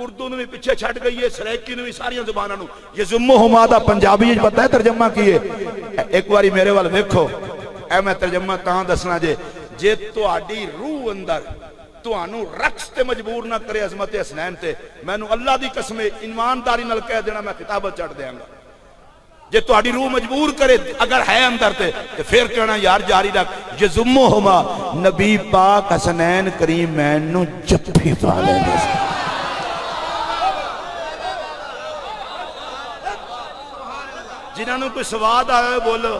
Speaker 1: اردو نے بھی پیچھے چھٹ گئی ہے، سریکی نے بھی ساری زبانوں نو۔ یہ زمو ہما دا پنجابی پتہ ہے ترجمہ کیے ایک باری میرے وال ویکھو۔ اے میں ترجمہ تاں دسنا جے؟ جے تو آڈی روح اندر تو آنو رقص تے مجبور نہ کرے عظمت حسنین تے میں نو اللہ دی قسمے ایمانداری نل کہہ دینا، میں کتابت چڑھ دیں گا۔ جے تو روح مجبور کرے، اگر ہے اندر تے تو پھر کہنا یار جاری رکھ یہ زمو ہما نبی پاک حسنین کریم میں نو جپی پالے دے جنہوں کوئی سواد آئے بولو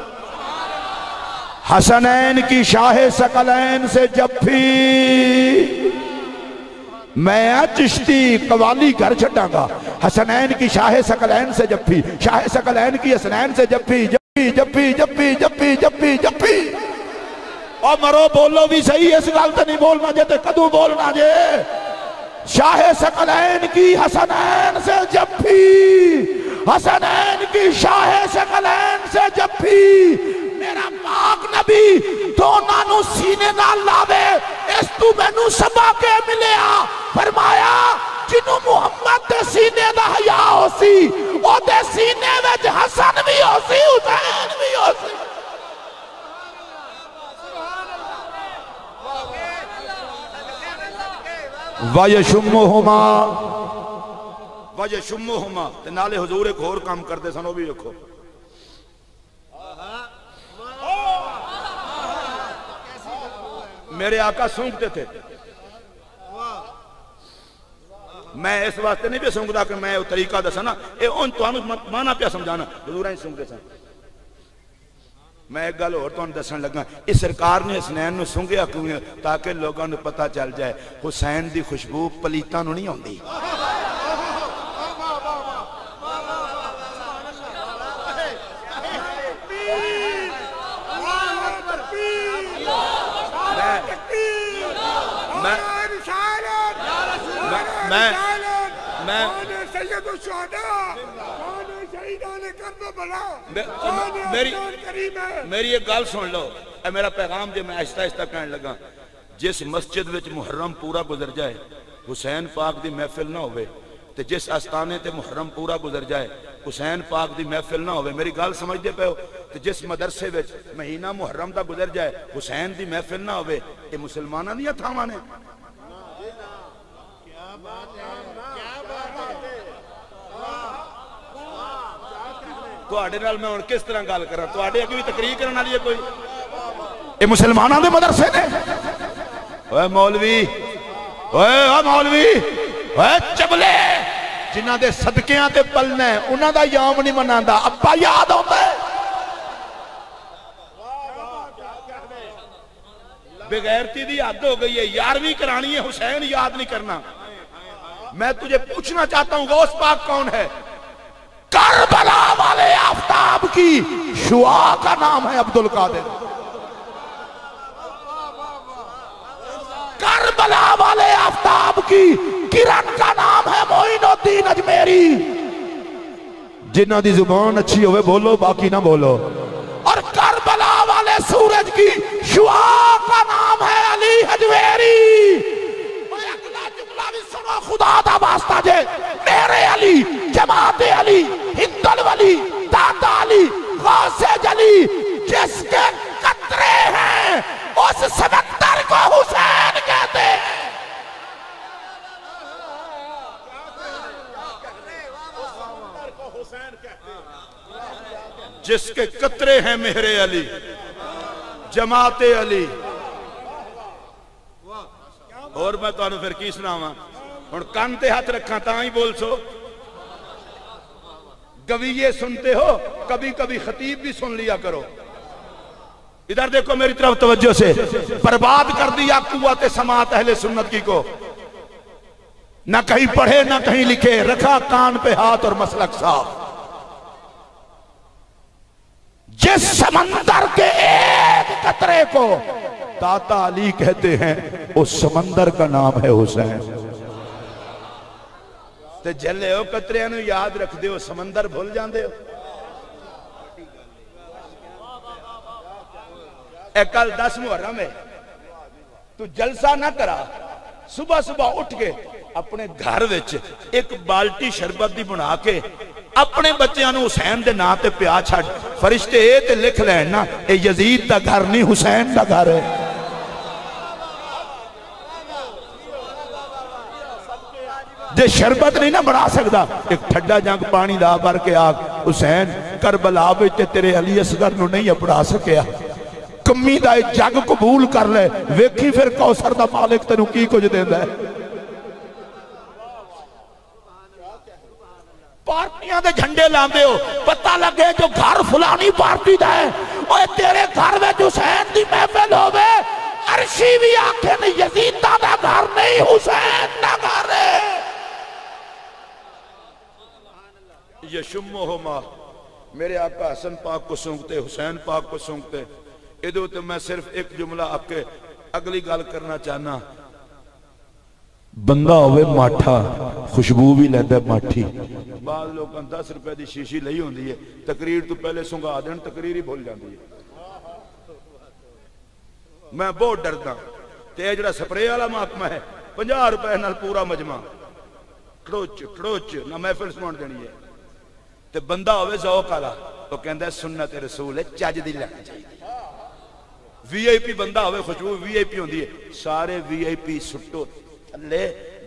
Speaker 1: حسنین کی شاہ سکلین سے جب بھی میں چشتی قوالی گھر چھٹا گا حسنین کی شاہ سکلین سے جب بھی، شاہ سکلین کی حسنین سے جب بھی جب بھی جب بھی جب بھی جب بھی جب بھی جب بھی۔ اور مرو بولو بھی صحیح اس گل تو نہیں بولنا جے تے کدو بولنا جے۔ شاہ سکلین کی حسنین سے جب بھی، حسنین کی شاہ سکلین سے جب بھی۔ میرا پاک نبی دونوں نو سینے نہ لاوے اس تو میں نو سبا کے ملیا۔ فرمایا جنو محمد دے سینے دا حیاء ہو سی او دے سینے وچ حسن بھی ہو سی حسین بھی ہو سی۔ وَيَشُمُّهُمَا۔
Speaker 3: تے نالے حضور ایک اور کام کرتے سن وہ بھی رکھو میرے آقا سونگتے تھے۔ میں اس واسطے نہیں بھی سونگتا کہ میں وہ طریقہ دسا نا۔ اے ان تو مانا پیا سمجھانا۔ حضور ہی سونگتے سن۔ میں ایک گل اور تمہیں دسن لگا۔ اس سرکار نے حسنین نو سونگیا کیوں تاکہ لوگوں نے پتہ چل جائے۔ حسین دی خوشبو پلیتاں نو نہیں آتی میں میں میں
Speaker 4: سید الشہداء؟ کون شہیدان کربلا؟
Speaker 3: میں-
Speaker 4: کون
Speaker 3: میری ایک گل سن لو۔ اے میرا پیغام جو میں آہستہ آہستہ کہنے لگا جس مسجد وچ محرم پورا گزر جائے حسین پاک دی محفل نہ ہوئے تے جس آستانے تے محرم پورا گزر جائے حسین پاک دی محفل نہ ہوئے میری گل سمجھدے پے ہو؟ تے جس مدرسے وچ مہینہ محرم دا گزر جائے، حسین دی محفل نہ ہوئے یہ مسلماناں دیاں تھاواں نے۔ تواڈے نال میں ہن کس طرح گل کراں؟ تواڈے اگے بھی تقریر کرن والی ہے کوئی؟
Speaker 1: یہ مسلمانوں دے مدرسے نے۔
Speaker 3: اوے مولوی
Speaker 1: اوے او مولوی اوے چبلے جنہ دے صدقیاں تے پلنا ہے انہاں دا یوم نہیں مناندا ابا یاد ہوندا ہے۔
Speaker 3: بغیرتی دی حد ہو گئی ہے۔ یارویں کرانی ہے، حسین یاد نہیں کرنا۔ میں تجھے پوچھنا چاہتا ہوں، غوث پاک کون ہے؟
Speaker 1: کربلا والے آفتاب کی شعا کا نام ہے عبد القادر کربلا والے آفتاب کی کرن کا نام ہے معین الدین اجمیری۔ جنہ دی زبان اچھی ہوئے، بولو، باقی نہ بولو۔ کی شعا کا نام ہے علی سنو۔ خدا دا واسطہ جے۔ میرے علی جماعت علی ہندل ولی دادا علی غوث جلی جس کے قطرے ہیں اس سمندر کو حسین کہتے ہیں۔
Speaker 3: جس کے قطرے ہیں میرے علی۔ جماعت علی۔ اور میں تو پھر کی سناواں؟ ہن کان تے ہاتھ رکھاں تاں ہی بول سو۔ گویے سنتے ہو، کبھی کبھی خطیب بھی سن لیا کرو۔ ادھر دیکھو میری طرف توجہ سے۔ برباد کر دیا قوت سماعت اہل سنت کی کو۔ نہ کہیں پڑھے، نہ کہیں لکھے۔ رکھا کان پہ ہاتھ اور مسلک صاف۔
Speaker 1: جس سمندر کے قطرے کو۔ داتا علی کہتے ہیں، اس سمندر کا نام ہے حسین۔
Speaker 3: تے جلے ہو قطرے نو یاد رکھ دیو سمندر بھول جان دیو اے کل دس محرم ہے۔ تو جلسہ نہ کرا، صبح صبح اٹھ کے اپنے گھر وچ ایک بالٹی شربت دی بنا کے اپنے بچیاں نو حسین دے نا تے پیا چھڑ فرشتے اے تے لکھ لین نا، اے یزید دا گھر نہیں حسین دا گھر ہے۔
Speaker 1: جے شربت نہیں نہ بنا سکتا ایک ٹھڈا جنگ پانی دا بھر کے آگ۔ حسین، کربلا وچ تے تیرے علی اصغر نو نہیں اپڑا سکیا۔ کمی دا ایک جگ قبول کر لے۔ ویکھی پھر کوثر دا مالک تینوں کی کچھ دیندا ہے؟ پارٹیاں دے جھنڈے لاندے ہو۔ پتہ لگے جو گھر فلانی پارٹی دا ہے۔ اوے تیرے گھر وچ حسین دی محفل ہوے عرشی بھی آکھے نہیں یزید دا گھر نہیں، حسین دا گھر ہے۔
Speaker 3: یشمہما میرے آقا حسن پاک کو سونگتے، حسین پاک کو سونگتے۔ ادھو تو میں صرف ایک جملہ آپ کے اگلی گال کرنا چاہنا۔ بندہ ہوئے ماٹھا۔ خوشبو بھی لیندہ
Speaker 1: ماتھی بعض لوگوں دس روپے دی شیشی لئی ہوں دیئے تقریر تو پہلے سنگا آدھن تقریر ہی بھول جان دیئے میں بہت ڈردا تے جڑا سپری والا محکمہ ہے 50 روپے نال پورا مجمع۔ کڑوچ کڑوچ، نہ محفل سنون دینی ہے۔ تے بندہ ہوئے ذوق والا، تو کہندہ ہے سنت رسول ہے چاج دی لگنی چاہیے وی آئی پی بندہ ہوئے، خوشبو وی آئی پی ہوں دیئے سارے وی آئی پی سٹو تھلے۔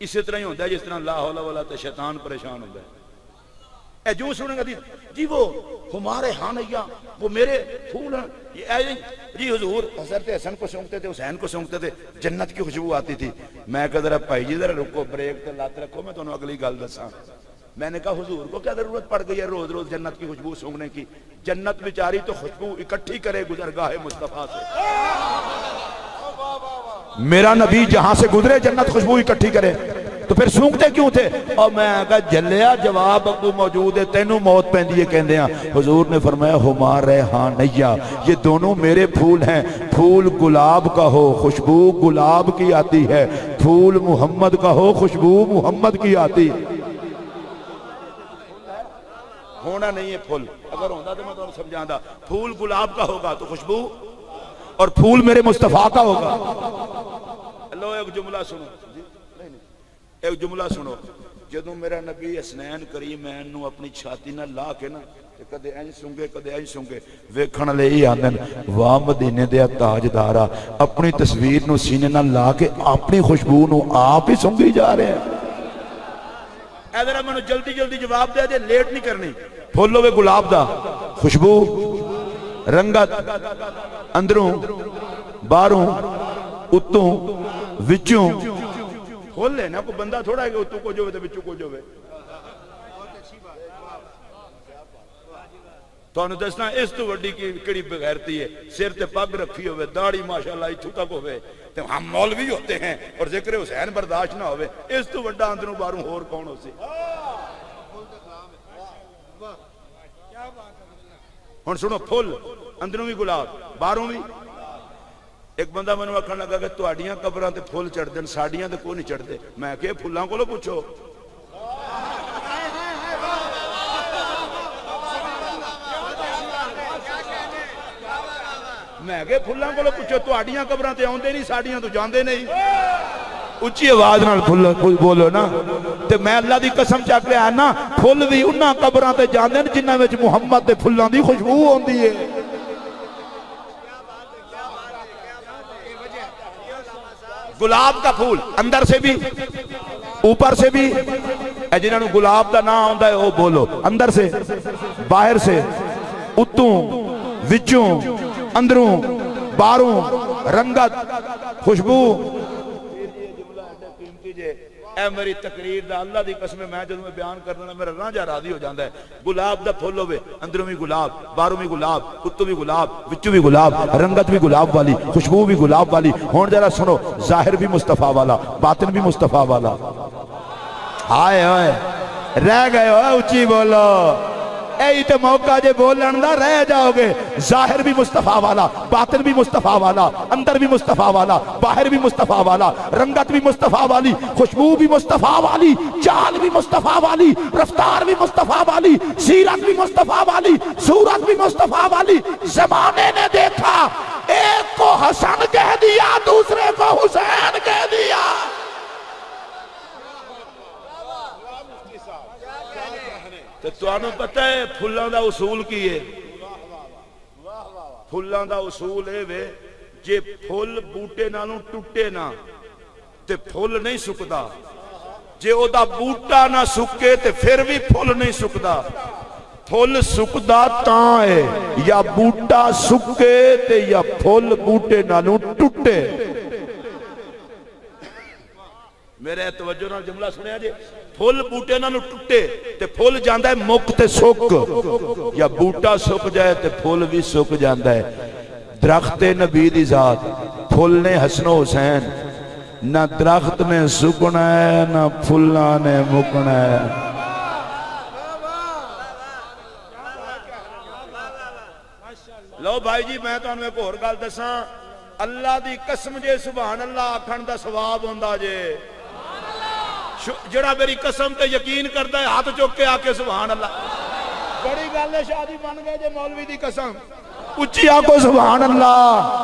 Speaker 1: اسی طرح ہی ہوتا ہے جس طرح لا حول ولا تو شیطان پریشان ہوتا ہے۔ اے جو سنیں گا جی وہ ہمارے ہاں نیا وہ میرے پھول ہیں۔ یہ جی،, جی حضور حضرت حسن کو سونگتے تھے، حسین کو سونگتے تھے، جنت کی خوشبو آتی تھی۔ میں کہا ذرا بھائی جی ذرا رکو، بریک تے لات رکھو، میں دونوں اگلی گل دساں۔ میں نے کہا حضور کو کیا ضرورت پڑ گئی ہے روز روز جنت کی خوشبو سونگنے کی؟ جنت بیچاری تو خوشبو اکٹھی کرے گزرگاہ مصطفیٰ سے۔
Speaker 3: میرا نبی جہاں سے گزرے جنت خوشبو اکٹھی کرے۔ تو پھر سونگتے کیوں تھے؟ اور میں کہا جلیا جواب اگو موجود ہے، تینوں موت پہن دیئے کہندے ہیں حضور نے فرمایا ہمارے ہاں نیا یہ دونوں میرے پھول ہیں۔ پھول گلاب کا ہو، خوشبو گلاب کی آتی ہے۔ پھول محمد کا ہو، خوشبو محمد کی آتی۔
Speaker 1: ہے ہونا نہیں ہے پھول۔ اگر ہوتا تو میں تو سمجھاں پھول گلاب کا ہوگا تو خوشبو
Speaker 3: اور پھول میرے مصطفیٰ کا ہوگا۔
Speaker 1: لو ایک جملہ سنو۔ ایک جملہ سنو۔ جدو میرا نبی اسنین کریم این نو اپنی چھاتی نہ لا کے نا کدے این سنگے کدے این سنگے
Speaker 3: ویکھن لے ہی آندن۔ واہ مدینے دے تاجدارا اپنی تصویر نو سینے نہ لا کے اپنی خوشبو نو آپ ہی سنگی جا رہے ہیں۔
Speaker 1: اے ذرا میں جلدی جلدی جواب دے دے لیٹ نہیں کرنی۔
Speaker 3: پھولو وے گلاب دا۔ خوشبو۔ رنگت، اندروں باروں اتوں، وچوں۔
Speaker 1: کھول لے نا، کوئی بندہ تھوڑا ہے کہ تو کو جو تے بچو کو جو ہے تو انہوں دسنا، اس تو وڈی کی کڑی بغیرتی ہے۔ سر تے پگ رکھی ہوئے داڑھی ماشاءاللہ ہی اتھو تک ہوئے تے ہم مولوی ہوتے ہیں اور ذکر حسین برداشت نہ ہوئے اس تو وڈا اندروں باروں ہور کون ہو سی ہن سنو پھول اندروں بھی گلاب باروں بھی ایک بندہ میں نے آخر لگا کہ تہاڈیاں قبراں تے پھول چڑھ دین ساڈیاں تے کوئی نہیں چڑھتے میں کہ پھلاں کولو پوچھو میں کہ پھلاں کولو پوچھو تہاڈیاں قبراں تے اوندے نہیں ساڈیاں تو جاندے نہیں
Speaker 3: اچھی آواز نال پھول بولو نا تے میں اللہ دی قسم چک لیا نا پھول بھی انہاں قبراں تے جاندے نے جنہاں وچ محمد دے پھلاں دی خوشبو ہوندی ہے
Speaker 1: گلاب کا پھول
Speaker 3: اندر سے بھی اوپر سے بھی اے جنہاں گلاب دا نام ہوندا ہے او بولو اندر سے باہر سے اتوں وچوں اندروں باروں رنگت خوشبو
Speaker 1: اے میری تقریر دا اللہ دی قسم میں جدوں میں بیان کرنا میرا رانجا راضی ہو جاندا ہے۔ گلاب دا پھول ہوے اندروں بھی گلاب، باہروں بھی گلاب، کتوں بھی گلاب،
Speaker 3: وچوں بھی گلاب، رنگت بھی گلاب والی، خوشبو بھی گلاب والی۔ ہون ذرا سنو، ظاہر بھی مصطفیٰ والا، باطن بھی مصطفیٰ والا۔ ہائے ہائے، رہ گئے ہو اچھی بولو۔ اے تے موقع جے بولن دا رہ جاؤ گے ظاہر بھی مصطفیٰ والا باطن بھی مصطفیٰ والا اندر بھی مصطفیٰ والا باہر بھی مصطفیٰ والا رنگت بھی مصطفیٰ والی خوشبو بھی مصطفیٰ والی چال بھی مصطفیٰ والی رفتار بھی مصطفیٰ والی سیرت بھی مصطفیٰ والی صورت بھی مصطفیٰ والی زمانے نے دیکھا ایک کو حسن کہہ دیا دوسرے کو حسین کہہ دیا
Speaker 1: تے تانوں پتہ ہے پھلاں دا اصول کی ہے پھلاں دا اصول اے وے جے پھل بوٹے نالوں ٹوٹے نہ تے پھل نہیں سکدا جے او دا بوٹا نہ سکے تے پھر بھی پھل نہیں سکدا
Speaker 3: پھل سکدا تاں ہے یا بوٹا سکے تے یا پھل بوٹے نالوں ٹوٹے
Speaker 1: میرے توجہ نال جملہ سنیا جی۔ پھول بوٹے نہ ٹوٹے تے پھول جاندا ہے مک تے سک یا بوٹا سک جائے تے پھول بھی سک جاندا ہے۔ درخت نبی دی ذات، پھول نے حسن و حسین۔ نہ درخت نے سکنا ہے، نہ پھلا نے مکنا ہے۔ لو بھائی جی میں تو انہوں ایک اور گال دساں۔ اللہ دی قسم جے، سبحان اللہ آکھن دا ثواب ہوندا جے۔ جڑا میری قسم تے یقین کرتا ہے ہاتھ چوک کے آکے سبحان اللہ۔ بڑی گل ہے شادی بن گئے جے مولوی دی قسم۔ اچھی آکو سبحان اللہ۔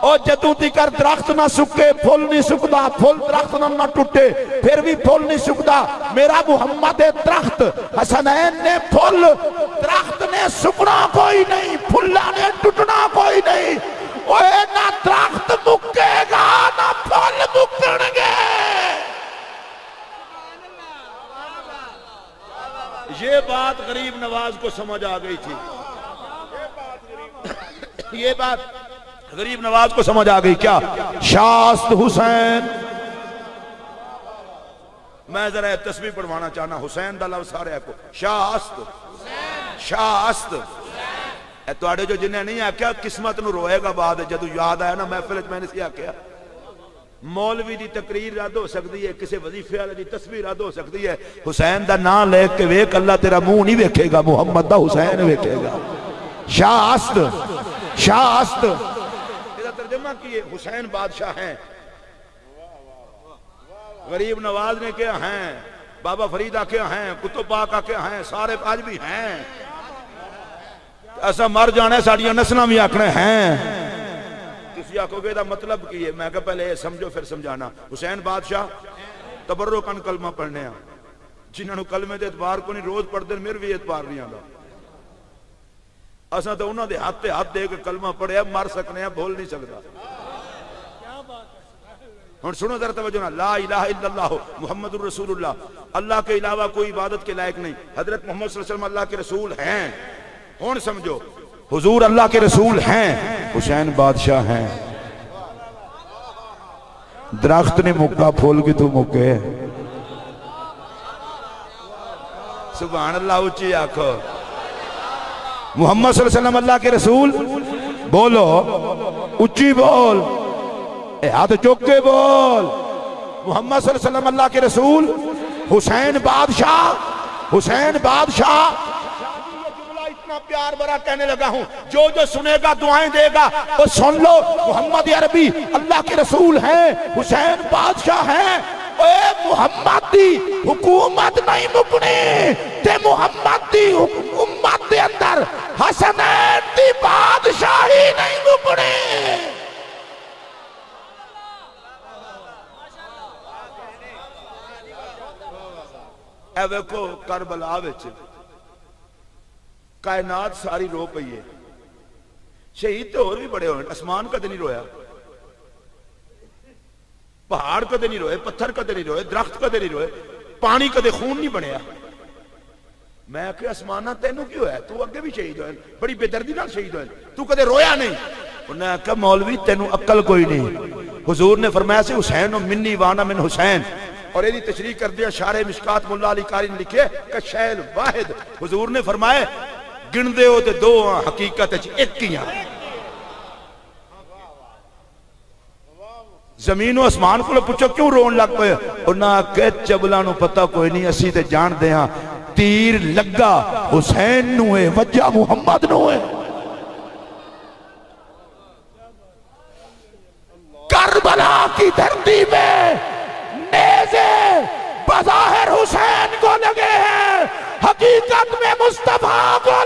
Speaker 1: اور جدو تکر درخت نہ سکے پھول نہیں سکدا پھول درخت نہ نہ ٹوٹے پھر بھی پھول نہیں سکدا۔ میرا محمد درخت حسنین نے پھول۔ درخت نے سکنا کوئی نہیں پھلا نے ٹوٹنا کوئی نہیں۔ اوے نہ درخت مکے گا نہ پھول مکن گے۔ یہ بات غریب نواز کو سمجھ آ گئی تھی۔ یہ بات غریب نواز کو سمجھ آ گئی۔ کیا؟ شاست حسین۔ میں ذرا تسبیح پڑھوانا چاہنا، حسین دا لفظ سارے کو شاست۔ شاست۔ اے توڑے جو جنہیں نہیں آکیا قسمت نو روئے گا بعد جدو یاد آیا نا محفل میں نے سی آکیا مولوی دی تقریر رد ہو سکتی ہے، کسی وظیفے والے دی تصویر رد ہو سکتی ہے۔ حسین دا نام لے کے ویک اللہ تیرا منہ نہیں ویکھے گا، محمد دا حسین ویکھے گا۔ شاہ شاست شاست یہ ترجمہ کیے حسین بادشاہ ہیں۔ غریب نواز نے کیا ہیں، بابا فریدہ کیا ہیں، کتب پاکہ کیا ہیں، سارے آج بھی ہیں۔ ایسا مر جانا ہے ساڑیاں نسلہ بھی آکھنے ہیں۔ کسی آکھو گے دا مطلب کی ہے؟ میں کہا پہلے یہ سمجھو، پھر سمجھانا۔ حسین بادشاہ تبرکن کلمہ پڑھنے ہیں۔ جنہوں کلمے دے اتبار کو نہیں، روز پڑھ دیں میرے بھی اتبار نہیں آگا اساں تو انہوں دے ہاتھ تے ہاتھ دے کے کلمہ پڑھے مر سکنے ہیں، بھول نہیں سکتا۔ ہن سنو ذرا توجہ نہ لا الہ الا اللہ، محمد الرسول اللہ۔ اللہ کے علاوہ کوئی عبادت کے لائق نہیں۔ حضرت محمد صلی اللہ علیہ وسلم اللہ کے رسول ہیں۔ ہن سمجھو۔ حضور اللہ کے رسول ہیں۔ حسین بادشاہ ہیں۔ درخت نے مکہ پھول کی تو مکے۔ سبحان اللہ اچھی آنکھو محمد صلی اللہ علیہ وسلم اللہ کے رسول۔ بولو اچھی بول۔ اے ہاتھ چوکے بول۔ محمد صلی اللہ علیہ وسلم اللہ کے رسول۔ حسین بادشاہ حسین بادشاہ۔ اتنا پیار برا کہنے لگا ہوں۔ جو جو سنے گا، دعائیں دے گا۔ وہ سن لو محمد عربی اللہ کے رسول ہیں، حسین بادشاہ ہیں۔ اے محمد دی حکومت نہیں مکنے تے محمد دی حکومت دے اندر حسنین دی بادشاہی نہیں مکنے اے ویکو کربلا وچ۔ کائنات ساری رو پئی ہے۔ شہید تو اور بھی بڑے ہوئے اسمان کدے نہیں رویا۔ پہاڑ کدے نہیں روئے، پتھر کدے نہیں روئے، درخت کدے نہیں روئے۔ پانی کدے خون نہیں بنیا۔ میں کہ اسمانہ تینوں کیوں ہے؟ تو اگے بھی شہید ہوئے بڑی بے دردی نال شہید ہوئے تو کدے رویا نہیں۔ انہیں کہا مولوی، تینوں عقل کوئی نہیں۔ حضور نے فرمایا سے حسین و منی وانا من حسین۔ اور یہ تشریح کر دیا شارع مشکات ملا علی کاری نے لکھے، کشیل واحد. حضور نے فرمایا گن دے ہو تے دو ہاں حقیقت جی، ایک کیاں زمین و اسمان کو پوچھو کیوں رون لگ پے انہاں کہ چبلانو پتہ کوئی نہیں، اسی تے جان دے ہاں۔ تیر لگا، حسین نوے وجہ محمد نوے کربلا کی دھرتی میں نیزے بظاہر حسین کو لگے ہیں۔ حقیقت میں مصطفیٰ کو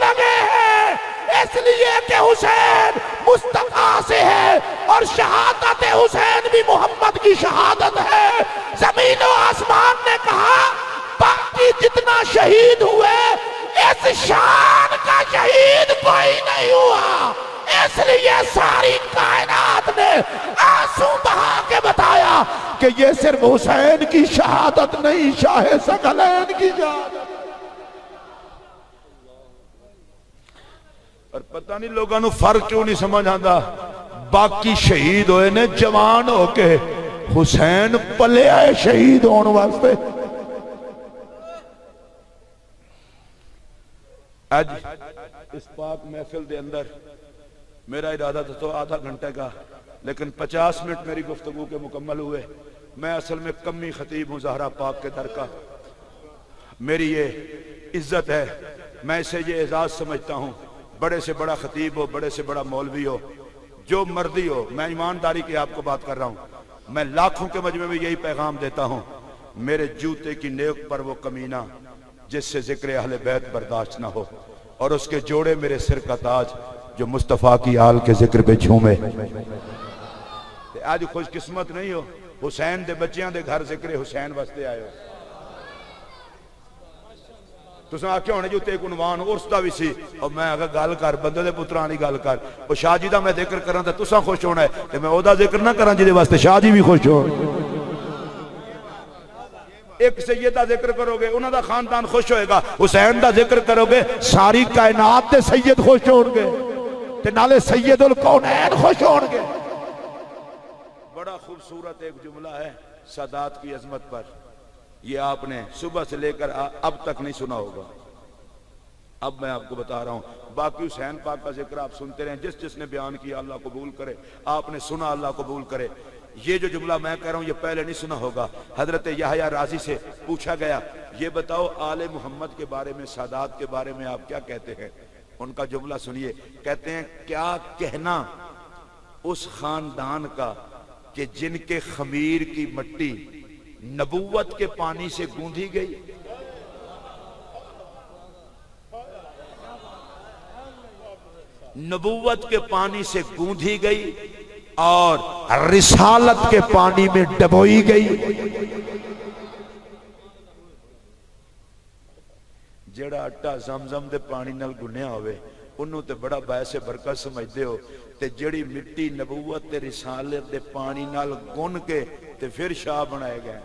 Speaker 1: اس لیے کہ حسین مصطفیٰ سے ہے اور شہادت حسین بھی محمد کی شہادت ہے۔ زمین و آسمان نے کہا، باقی جتنا شہید ہوئے، اس شان کا شہید کوئی نہیں ہوا۔ اس لیے ساری کائنات نے آنسو بہا کے بتایا کہ یہ صرف حسین کی شہادت نہیں، شاہ سکلین کی شہادت۔ اور پتہ نہیں لوگوں فرق کیوں نہیں سمجھ آندا؟ باقی شہید ہوئے نے، جوان ہو کے
Speaker 3: حسین پلے آئے شہید ہونے واسطے۔
Speaker 1: آج اس پاک محفل دے اندر میرا ارادہ تھا تو آدھا گھنٹے کا، لیکن پچاس منٹ میری گفتگو کے مکمل ہوئے۔ میں اصل میں کمی خطیب ہوں زہرہ پاک کے در کا۔ میری یہ عزت ہے، میں اسے یہ اعزاز سمجھتا ہوں۔ بڑے سے بڑا خطیب ہو، بڑے سے بڑا مولوی ہو، جو مردی ہو، میں ایمانداری کی آپ کو بات کر رہا ہوں۔ میں لاکھوں کے مجمع میں یہی پیغام دیتا ہوں۔ میرے جوتے کی نیک پر وہ کمینہ، جس سے ذکر اہل بیت برداشت نہ ہو۔ اور اس کے جوڑے میرے سر کا تاج، جو مصطفیٰ کی آل کے ذکر پہ جھومے۔ آج خوش قسمت نہیں ہو، حسین دے بچیاں دے گھر ذکر حسین واسطے آئے ہو۔ تساں آکھیا ہونے جو جی تے ایک عنوان، ارس دا بھی سی۔ اور میں اگر گل کر، بندے دے پترانی گل کر۔ اور شاہ جی دا میں ذکر کرنا تے تساں خوش ہونا ہے تے میں او ذکر نہ کراں جی واسطے شاہ جی بھی خوش ہو۔ ایک سیدہ ذکر کرو گے انہوں دا خاندان خوش ہوئے گا۔ حسین دا ذکر کرو گے،
Speaker 3: ساری کائنات دے سید خوش ہون گے۔ تے نالے سید القونین خوش ہون گے۔
Speaker 1: بڑا خوبصورت ایک جملہ ہے، سادات کی عظمت پر۔ یہ آپ نے صبح سے لے کر اب تک نہیں سنا ہوگا۔ اب میں آپ کو بتا رہا ہوں، باقی حسین پاک کا ذکر آپ سنتے رہیں، جس جس نے بیان کیا اللہ قبول کرے، آپ نے سنا اللہ قبول کرے۔ یہ جو جملہ میں کہہ رہا ہوں، یہ پہلے نہیں سنا ہوگا۔ حضرت یحییٰ راضی سے پوچھا گیا، یہ بتاؤ آل محمد کے بارے میں، سادات کے بارے میں آپ کیا کہتے ہیں؟ ان کا جملہ سنیے۔ کہتے ہیں، کیا کہنا اس خاندان کا کہ جن کے خمیر کی مٹی نبوت کے پانی سے گوندھی گئی۔ نبوت کے پانی سے گوندھی گئی اور رسالت کے پانی میں ڈبوئی گئی۔ جڑا اٹا زمزم دے پانی نل گنیا ہوئے، انہوں تے بڑا باعث برکت سمجھتے ہو۔ تے جڑی مٹی نبوت تے رسالت دے پانی نال گن کے تے پھر شاہ بنائے گئے۔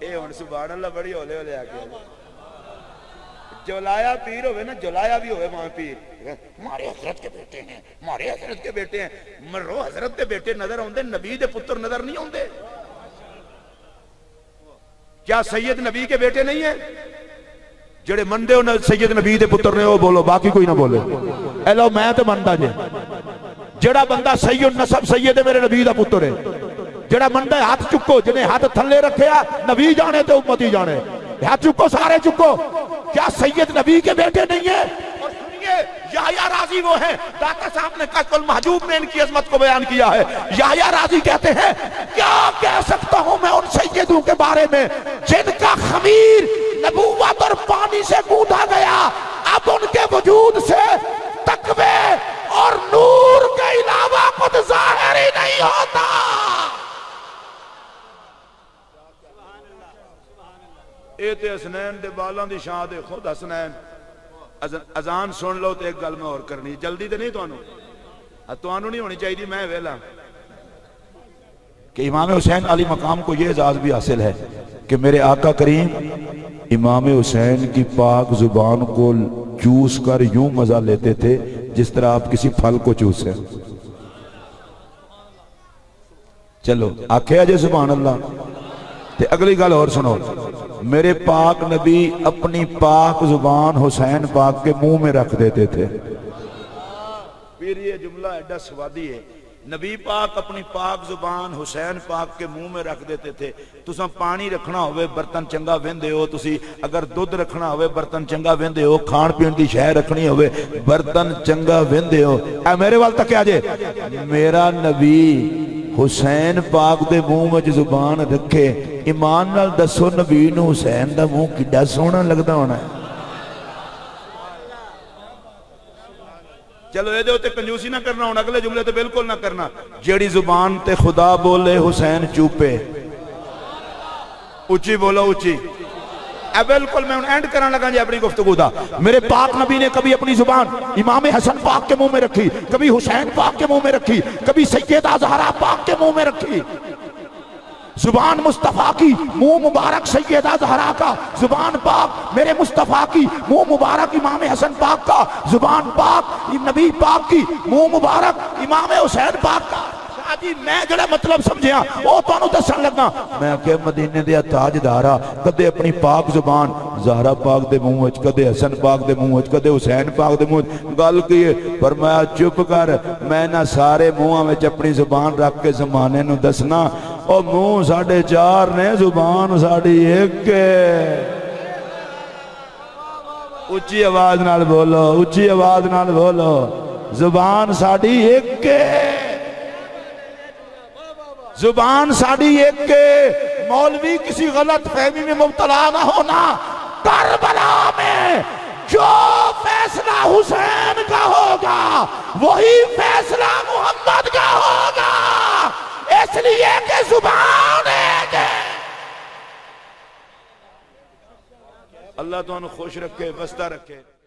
Speaker 1: اے ہن سبحان اللہ بڑی ہولے ہولے آ کے جولایا پیر ہوئے نا جولایا بھی ہوئے وہاں پیر ہمارے حضرت کے بیٹے ہیں ہمارے حضرت کے بیٹے ہیں مرو حضرت کے بیٹے نظر ہوندے نبی دے پتر نظر نہیں ہوندے کیا سید نبی کے بیٹے نہیں ہیں جڑے مندے ہو سید نبی دے پتر نے وہ بولو باقی کوئی نہ بولے اے لو میں تے مندہ جے جڑا بندہ سید نصب سید میرے نبی دا پتر ہے جڑا مندہ ہاتھ چکو، جنہیں ہاتھ تھلے رکھے نبی جانے تے امتی جانے۔ ہاتھ چکو، سارے چکو۔ کیا سید نبی کے بیٹے نہیں ہیں؟ اور سنیے، یحییٰ راضی وہ ہیں۔ داتا صاحب نے کشف المحجوب میں ان کی عظمت کو بیان کیا ہے۔ یحییٰ راضی کہتے ہیں، کیا کہہ سکتا ہوں میں ان سیدوں کے بارے میں جن کا خمیر نبوت اور پانی سے گوندھا گیا؟ اب ان کے وجود سے تقوی اور نور کے علاوہ خود ظاہر ہی نہیں ہوتا۔ اے تے حسنین دے بالان دی شاہ دے خود حسنین ازان سن لو تے ایک گل میں اور کرنی۔ جلدی تے نہیں تو انہوں ہاں، تو انہوں نہیں ہونی چاہی دی میں ویلا۔
Speaker 3: کہ امام حسین علی مقام کو یہ اعزاز بھی حاصل ہے کہ میرے آقا کریم امام حسین کی پاک زبان کو چوس کر یوں مزہ لیتے تھے جس طرح آپ کسی پھل کو چوسیں۔ چلو آکھے آجے سبحان اللہ۔ تے اگلی گل اور سنو۔ میرے پاک نبی اپنی پاک زبان حسین پاک کے منہ میں رکھ دیتے تھے۔
Speaker 1: پھر یہ جملہ ایڈا سوادی ہے۔ نبی پاک اپنی پاک زبان حسین پاک کے منہ میں رکھ دیتے تھے۔ تسا پانی رکھنا ہوئے برتن چنگا ویندے ہو۔ تسی اگر دودھ رکھنا ہوئے برتن چنگا ویندے ہو۔ کھان پین دی شہ رکھنی ہوئے برتن چنگا ویندے ہو۔ اے میرے وال تک آجے میرا نبی حسین پاک دے منہ میں جو زبان رکھے، ایمان نال دسو نبی نو حسین دا منہ کڈا سونا لگتا ہونا ہے۔ چلو یہ دے کنجوسی نہ کرنا ہونا اگلے جملے تے بالکل نہ کرنا۔ جیڑی زبان تے خدا بولے حسین چوپے۔ اچھی بولو اچھی اے بالکل میں اینڈ کرنا لگا جی اپنی گفتگو دا۔
Speaker 3: میرے پاک نبی نے کبھی اپنی زبان امام حسن پاک کے منہ میں رکھی، کبھی حسین پاک کے منہ میں رکھی، کبھی سیدہ زہرہ پاک کے منہ میں رکھی۔ زبان مصطفیٰ کی منہ مبارک سیدہ زہرا کا، زبان پاک میرے مصطفیٰ کی، منہ مبارک امام حسن پاک کا، زبان پاک نبی پاک کی، منہ مبارک امام حسین پاک کا۔
Speaker 1: حاجی میں جڑا مطلب سمجھیا او تانوں دسن لگا میں کہ مدینے دے تاجدارا کدے اپنی پاک زبان، زہرا پاک دے منہ وچ، کدے حسن پاک دے منہ وچ، کدے حسین پاک دے منہ وچ۔ گل کیے فرمایا چپ کر، میں نہ سارے منہاں وچ اپنی زبان رکھ کے زمانے نو دسنا۔ او منہ ساڑھے چار نے، زبان ساڑھی ایک ہے۔ اچھی آواز نال بولو اچھی آواز نال بولو۔ زبان ساڑھی ایک زبان ساڑھی ایک مولوی کسی غلط فہمی میں مبتلا نہ ہونا، کربلا میں جو فیصلہ حسین کا ہوگا، وہی فیصلہ محمد کا ہوگا۔ اس لیے کہ زبان ایک ہے۔ اللہ تو خوش رکھے بستہ رکھے۔